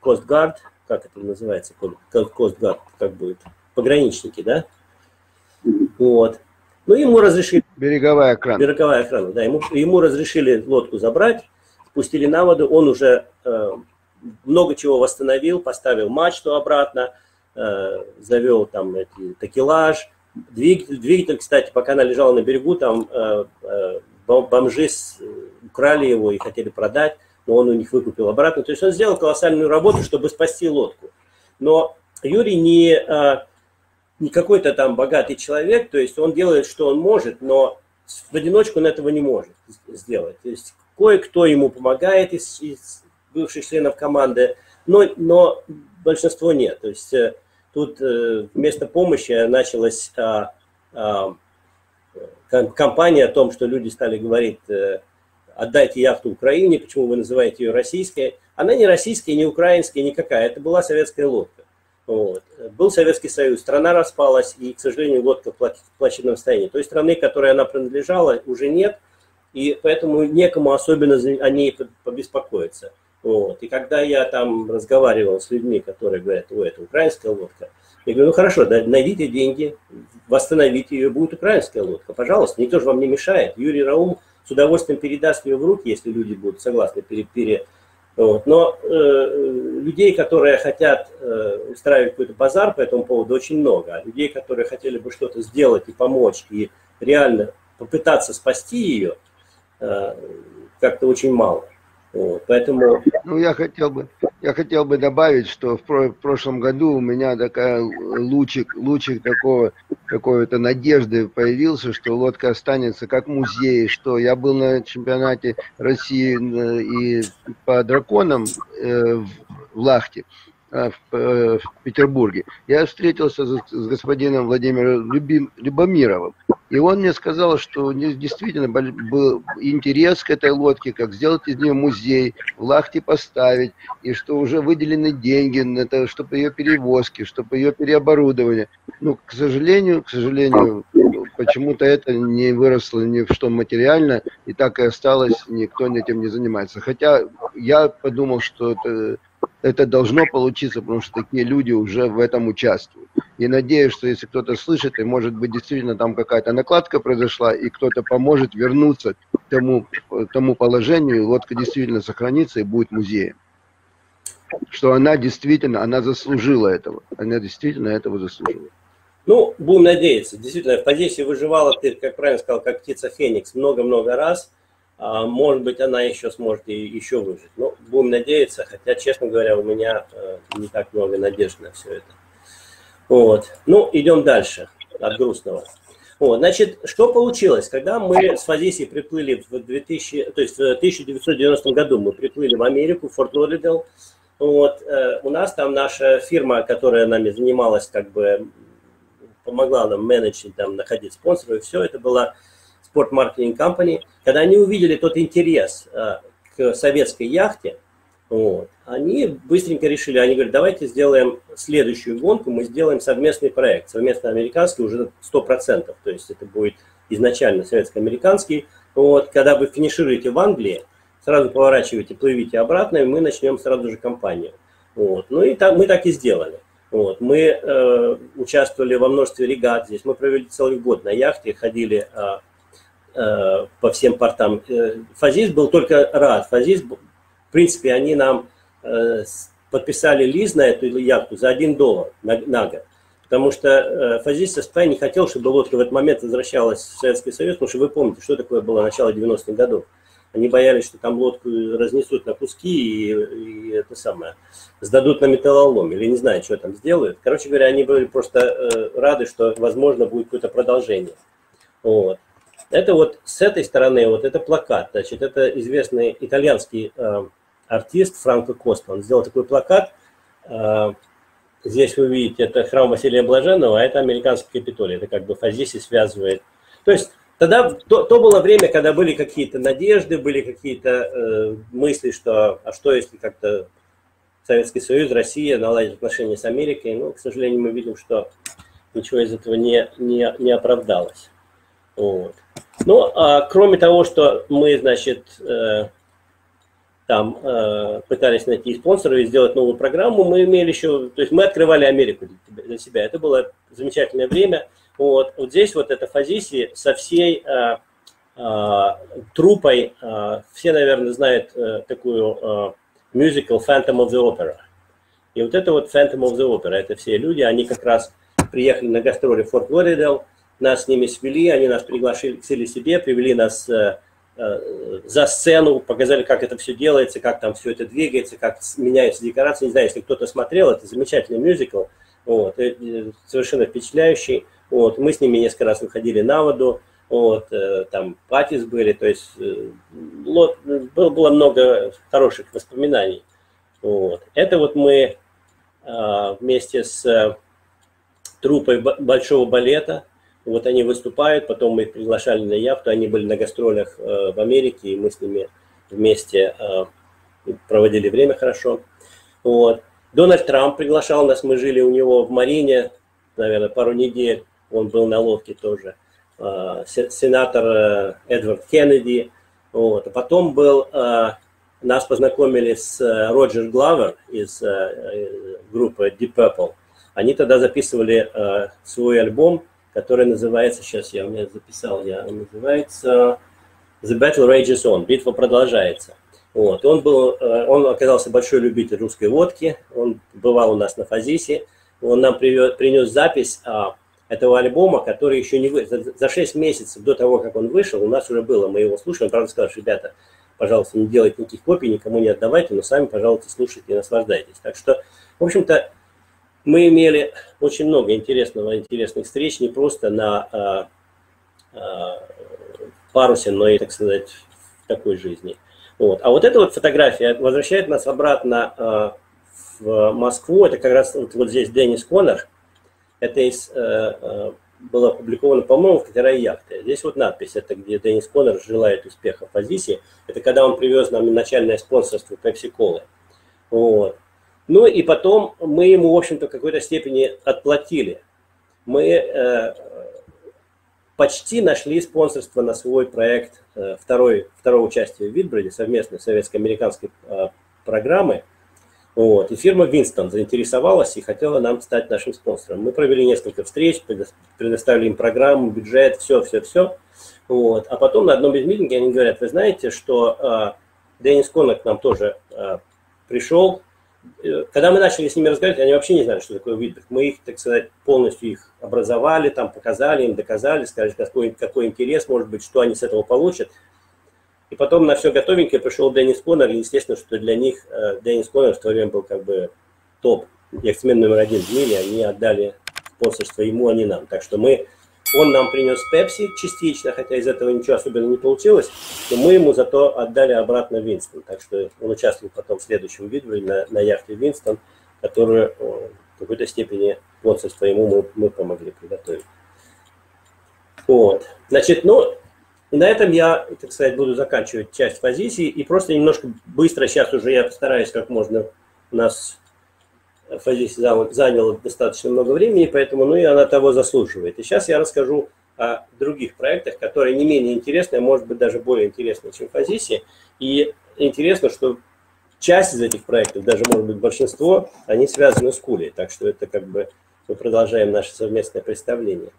Speaker 3: Coast Guard, как это называется, Guard, как будет, пограничники, да? Вот. Ну, ему разрешили...
Speaker 4: Береговая охрана.
Speaker 3: Береговая охрана, да. Ему, ему разрешили лодку забрать, спустили на воду. Он уже э, много чего восстановил, поставил мачту обратно, э, завел там эти, такелаж. Двигатель, двигатель, кстати, пока она лежала на берегу, там э, э, бомжи с, украли его и хотели продать, но он у них выкупил обратно. То есть он сделал колоссальную работу, чтобы спасти лодку. Но Юрий не... Э, не какой-то там богатый человек, то есть он делает, что он может, но в одиночку он этого не может сделать. То есть кое-кто ему помогает из, из бывших членов команды, но, но большинство нет. То есть э, тут э, вместо помощи началась а, а, кампания о том, что люди стали говорить, э, отдайте яхту Украине, почему вы называете ее российской. Она не российская, не украинская, никакая. Это была советская лодка. Вот. Был Советский Союз, страна распалась, и, к сожалению, лодка в плачевном состоянии. Той страны, которой она принадлежала, уже нет, и поэтому некому особенно о ней побеспокоиться. Вот. И когда я там разговаривал с людьми, которые говорят, о, это украинская лодка, я говорю, ну хорошо, найдите деньги, восстановите ее, будет украинская лодка, пожалуйста, никто же вам не мешает. Юрий Раум с удовольствием передаст ее в руки, если люди будут согласны пере, пере, вот. Но э, людей, которые хотят э, устраивать какой-то базар по этому поводу, очень много. А людей, которые хотели бы что-то сделать и помочь, и реально попытаться спасти ее, э, как-то очень мало.
Speaker 4: Поэтому... Ну, я хотел бы, я хотел бы добавить, что в, про в прошлом году у меня такая лучик, лучик такого какой-то надежды появился, что лодка останется как музей, что я был на чемпионате России э, и по драконам э, в Лахте. Э, э, в Петербурге, я встретился с, господином Владимиром Любим, Любомировым. И он мне сказал, что действительно был интерес к этой лодке, как сделать из нее музей, в Лахте поставить, и что уже выделены деньги на это, чтобы ее перевозки, чтобы ее переоборудование. Ну, к сожалению, к сожалению, почему-то это не выросло ни в что материально, и так и осталось, никто этим не занимается. Хотя я подумал, что это это должно получиться, потому что такие люди уже в этом участвуют. И надеюсь, что если кто-то слышит, и может быть действительно там какая-то накладка произошла, и кто-то поможет вернуться к тому, к тому положению, лодка действительно сохранится и будет музеем. Что она действительно, она заслужила этого. Она действительно этого заслужила.
Speaker 3: Ну, будем надеяться. Действительно, в позиции выживала, ты, как правильно сказал, как птица Феникс много-много раз – может быть, она еще сможет и еще выжить. Но ну, будем надеяться, хотя, честно говоря, у меня э, не так много надежд на все это. Вот. Ну, идем дальше от грустного. Вот, значит, что получилось? Когда мы с Фазисией приплыли в 2000, то есть в 1990 году мы приплыли в Америку, в Форт Лоридел, вот, э, у нас там наша фирма, которая нами занималась, как бы помогла нам менеджить, там, находить спонсоров, и все это было Sport Marketing Company, когда они увидели тот интерес э, к советской яхте, вот, они быстренько решили, они говорят, давайте сделаем следующую гонку, мы сделаем совместный проект, совместно американский уже 100%, то есть это будет изначально советско-американский. Вот, когда вы финишируете в Англии, сразу поворачиваете, плывите обратно, и мы начнем сразу же компанию. Вот. Ну и так, мы так и сделали. Вот. Мы э, участвовали во множестве регат здесь. Мы провели целый год на яхте, ходили э, по всем портам. Э, Фазис был только рад. Фазис, в принципе, они нам э, подписали лиз на эту яхту за 1 доллар на, на год. Потому что Фазис СП не хотел, чтобы лодка в этот момент возвращалась в Советский Союз, потому что вы помните, что такое было начало 90-х годов. Они боялись, что там лодку разнесут на куски и, и это самое, сдадут на металлолом или не знаю, что там сделают. Короче говоря, они были просто э, рады, что, возможно, будет какое-то продолжение. Вот. Это вот с этой стороны, вот это плакат. Значит, это известный итальянский э, артист Франко Коста. Он сделал такой плакат. Э, здесь вы видите, это храм Василия Блаженного, а это американский Капитолий. Это как бы Фазиси связывает. То есть тогда то, то было время, когда были какие-то надежды, были какие-то э, мысли, что а что если как-то Советский Союз, Россия наладит отношения с Америкой. Но, к сожалению, мы видим, что ничего из этого не, не, не оправдалось. Вот. Ну, а кроме того, что мы, значит, э, там э, пытались найти спонсоров и сделать новую программу, мы имели еще, то есть мы открывали Америку для себя. Это было замечательное время. Вот, вот здесь вот это Фазиси со всей э, трупой, все, наверное, знают такую мюзикл Phantom of the Opera. И вот это вот Phantom of the Opera, это все люди, они как раз приехали на гастроли в Форт Лоридел, нас с ними свели, они нас пригласили себе, привели нас э, э, за сцену, показали, как это все делается, как там все это двигается, как меняются декорации. Не знаю, если кто-то смотрел, это замечательный мюзикл, вот, э, совершенно впечатляющий. Вот, мы с ними несколько раз выходили на воду, вот, там патис были, то есть было, было много хороших воспоминаний. Вот. Это вот мы вместе с трупой большого балета, вот они выступают, потом мы их приглашали на яхту, они были на гастролях э, в Америке, и мы с ними вместе э, проводили время хорошо. Вот. Дональд Трамп приглашал нас, мы жили у него в Марине, наверное, пару недель, он был на лодке тоже. Э, сенатор Эдвард Кеннеди. Вот. А потом был, нас познакомили с Роджер Главер из группы Deep Purple. Они тогда записывали свой альбом которая называется, сейчас я у меня записал, я называется The Battle Rages On, битва продолжается. Вот. Он, был, э, он оказался большой любитель русской водки, он бывал у нас на Фазисе, он нам привез, принес запись а, этого альбома, который еще не вышел. За 6 месяцев до того, как он вышел, у нас уже было, мы его слушали, он правда сказал, что, ребята, пожалуйста, не делайте никаких копий, никому не отдавайте, но сами, пожалуйста, слушайте и наслаждайтесь. Так что, в общем-то, мы имели очень много интересного, интересных встреч, не просто на а, а, парусе, но и, так сказать, в такой жизни. Вот. А вот эта вот фотография возвращает нас обратно а, в Москву. Это как раз вот, вот здесь Деннис Коннор. Это из, а, а, было опубликовано, по-моему, в «Катера и яхты». Здесь вот надпись, это где Деннис Коннор желает успеха Азисе. Это когда он привез нам начальное спонсорство Пепси-Колы. Вот. Ну и потом мы ему, в общем-то, в какой-то степени отплатили. Мы э, почти нашли спонсорство на свой проект э, второй, второго участия в Витброде, совместной советско-американской э, программы. Вот. И фирма Winston заинтересовалась и хотела нам стать нашим спонсором. Мы провели несколько встреч, предоставили им программу, бюджет, все, все, все. Вот. А потом на одном из митингов они говорят, вы знаете, что э, Деннис Коннор нам тоже э, пришел, когда мы начали с ними разговаривать, они вообще не знали, что такое Витберг. Мы их, так сказать, полностью их образовали, там показали им, доказали, сказали, какой, какой интерес может быть, что они с этого получат. И потом на все готовенькое пришел Деннис Коннор, и естественно, что для них э, Деннис Коннор в то время был как бы топ, яхтсмен номер один в мире, они отдали спонсорство ему, а не нам. Так что мы он нам принес Пепси частично, хотя из этого ничего особенно не получилось, но мы ему зато отдали обратно Винстон. Так что он участвовал потом в следующем видео на, на яхте Винстон, которую в какой-то степени спонсорство ему мы, мы помогли приготовить. Вот. Значит, ну, на этом я, так сказать, буду заканчивать часть позиции и просто немножко быстро, сейчас уже я постараюсь как можно нас Фазис заняла достаточно много времени, поэтому ну, и она того заслуживает. И сейчас я расскажу о других проектах, которые не менее интересны, а может быть даже более интересны, чем Фазиси. И интересно, что часть из этих проектов, даже может быть большинство, они связаны с Кулей. Так что это как бы мы продолжаем наше совместное представление.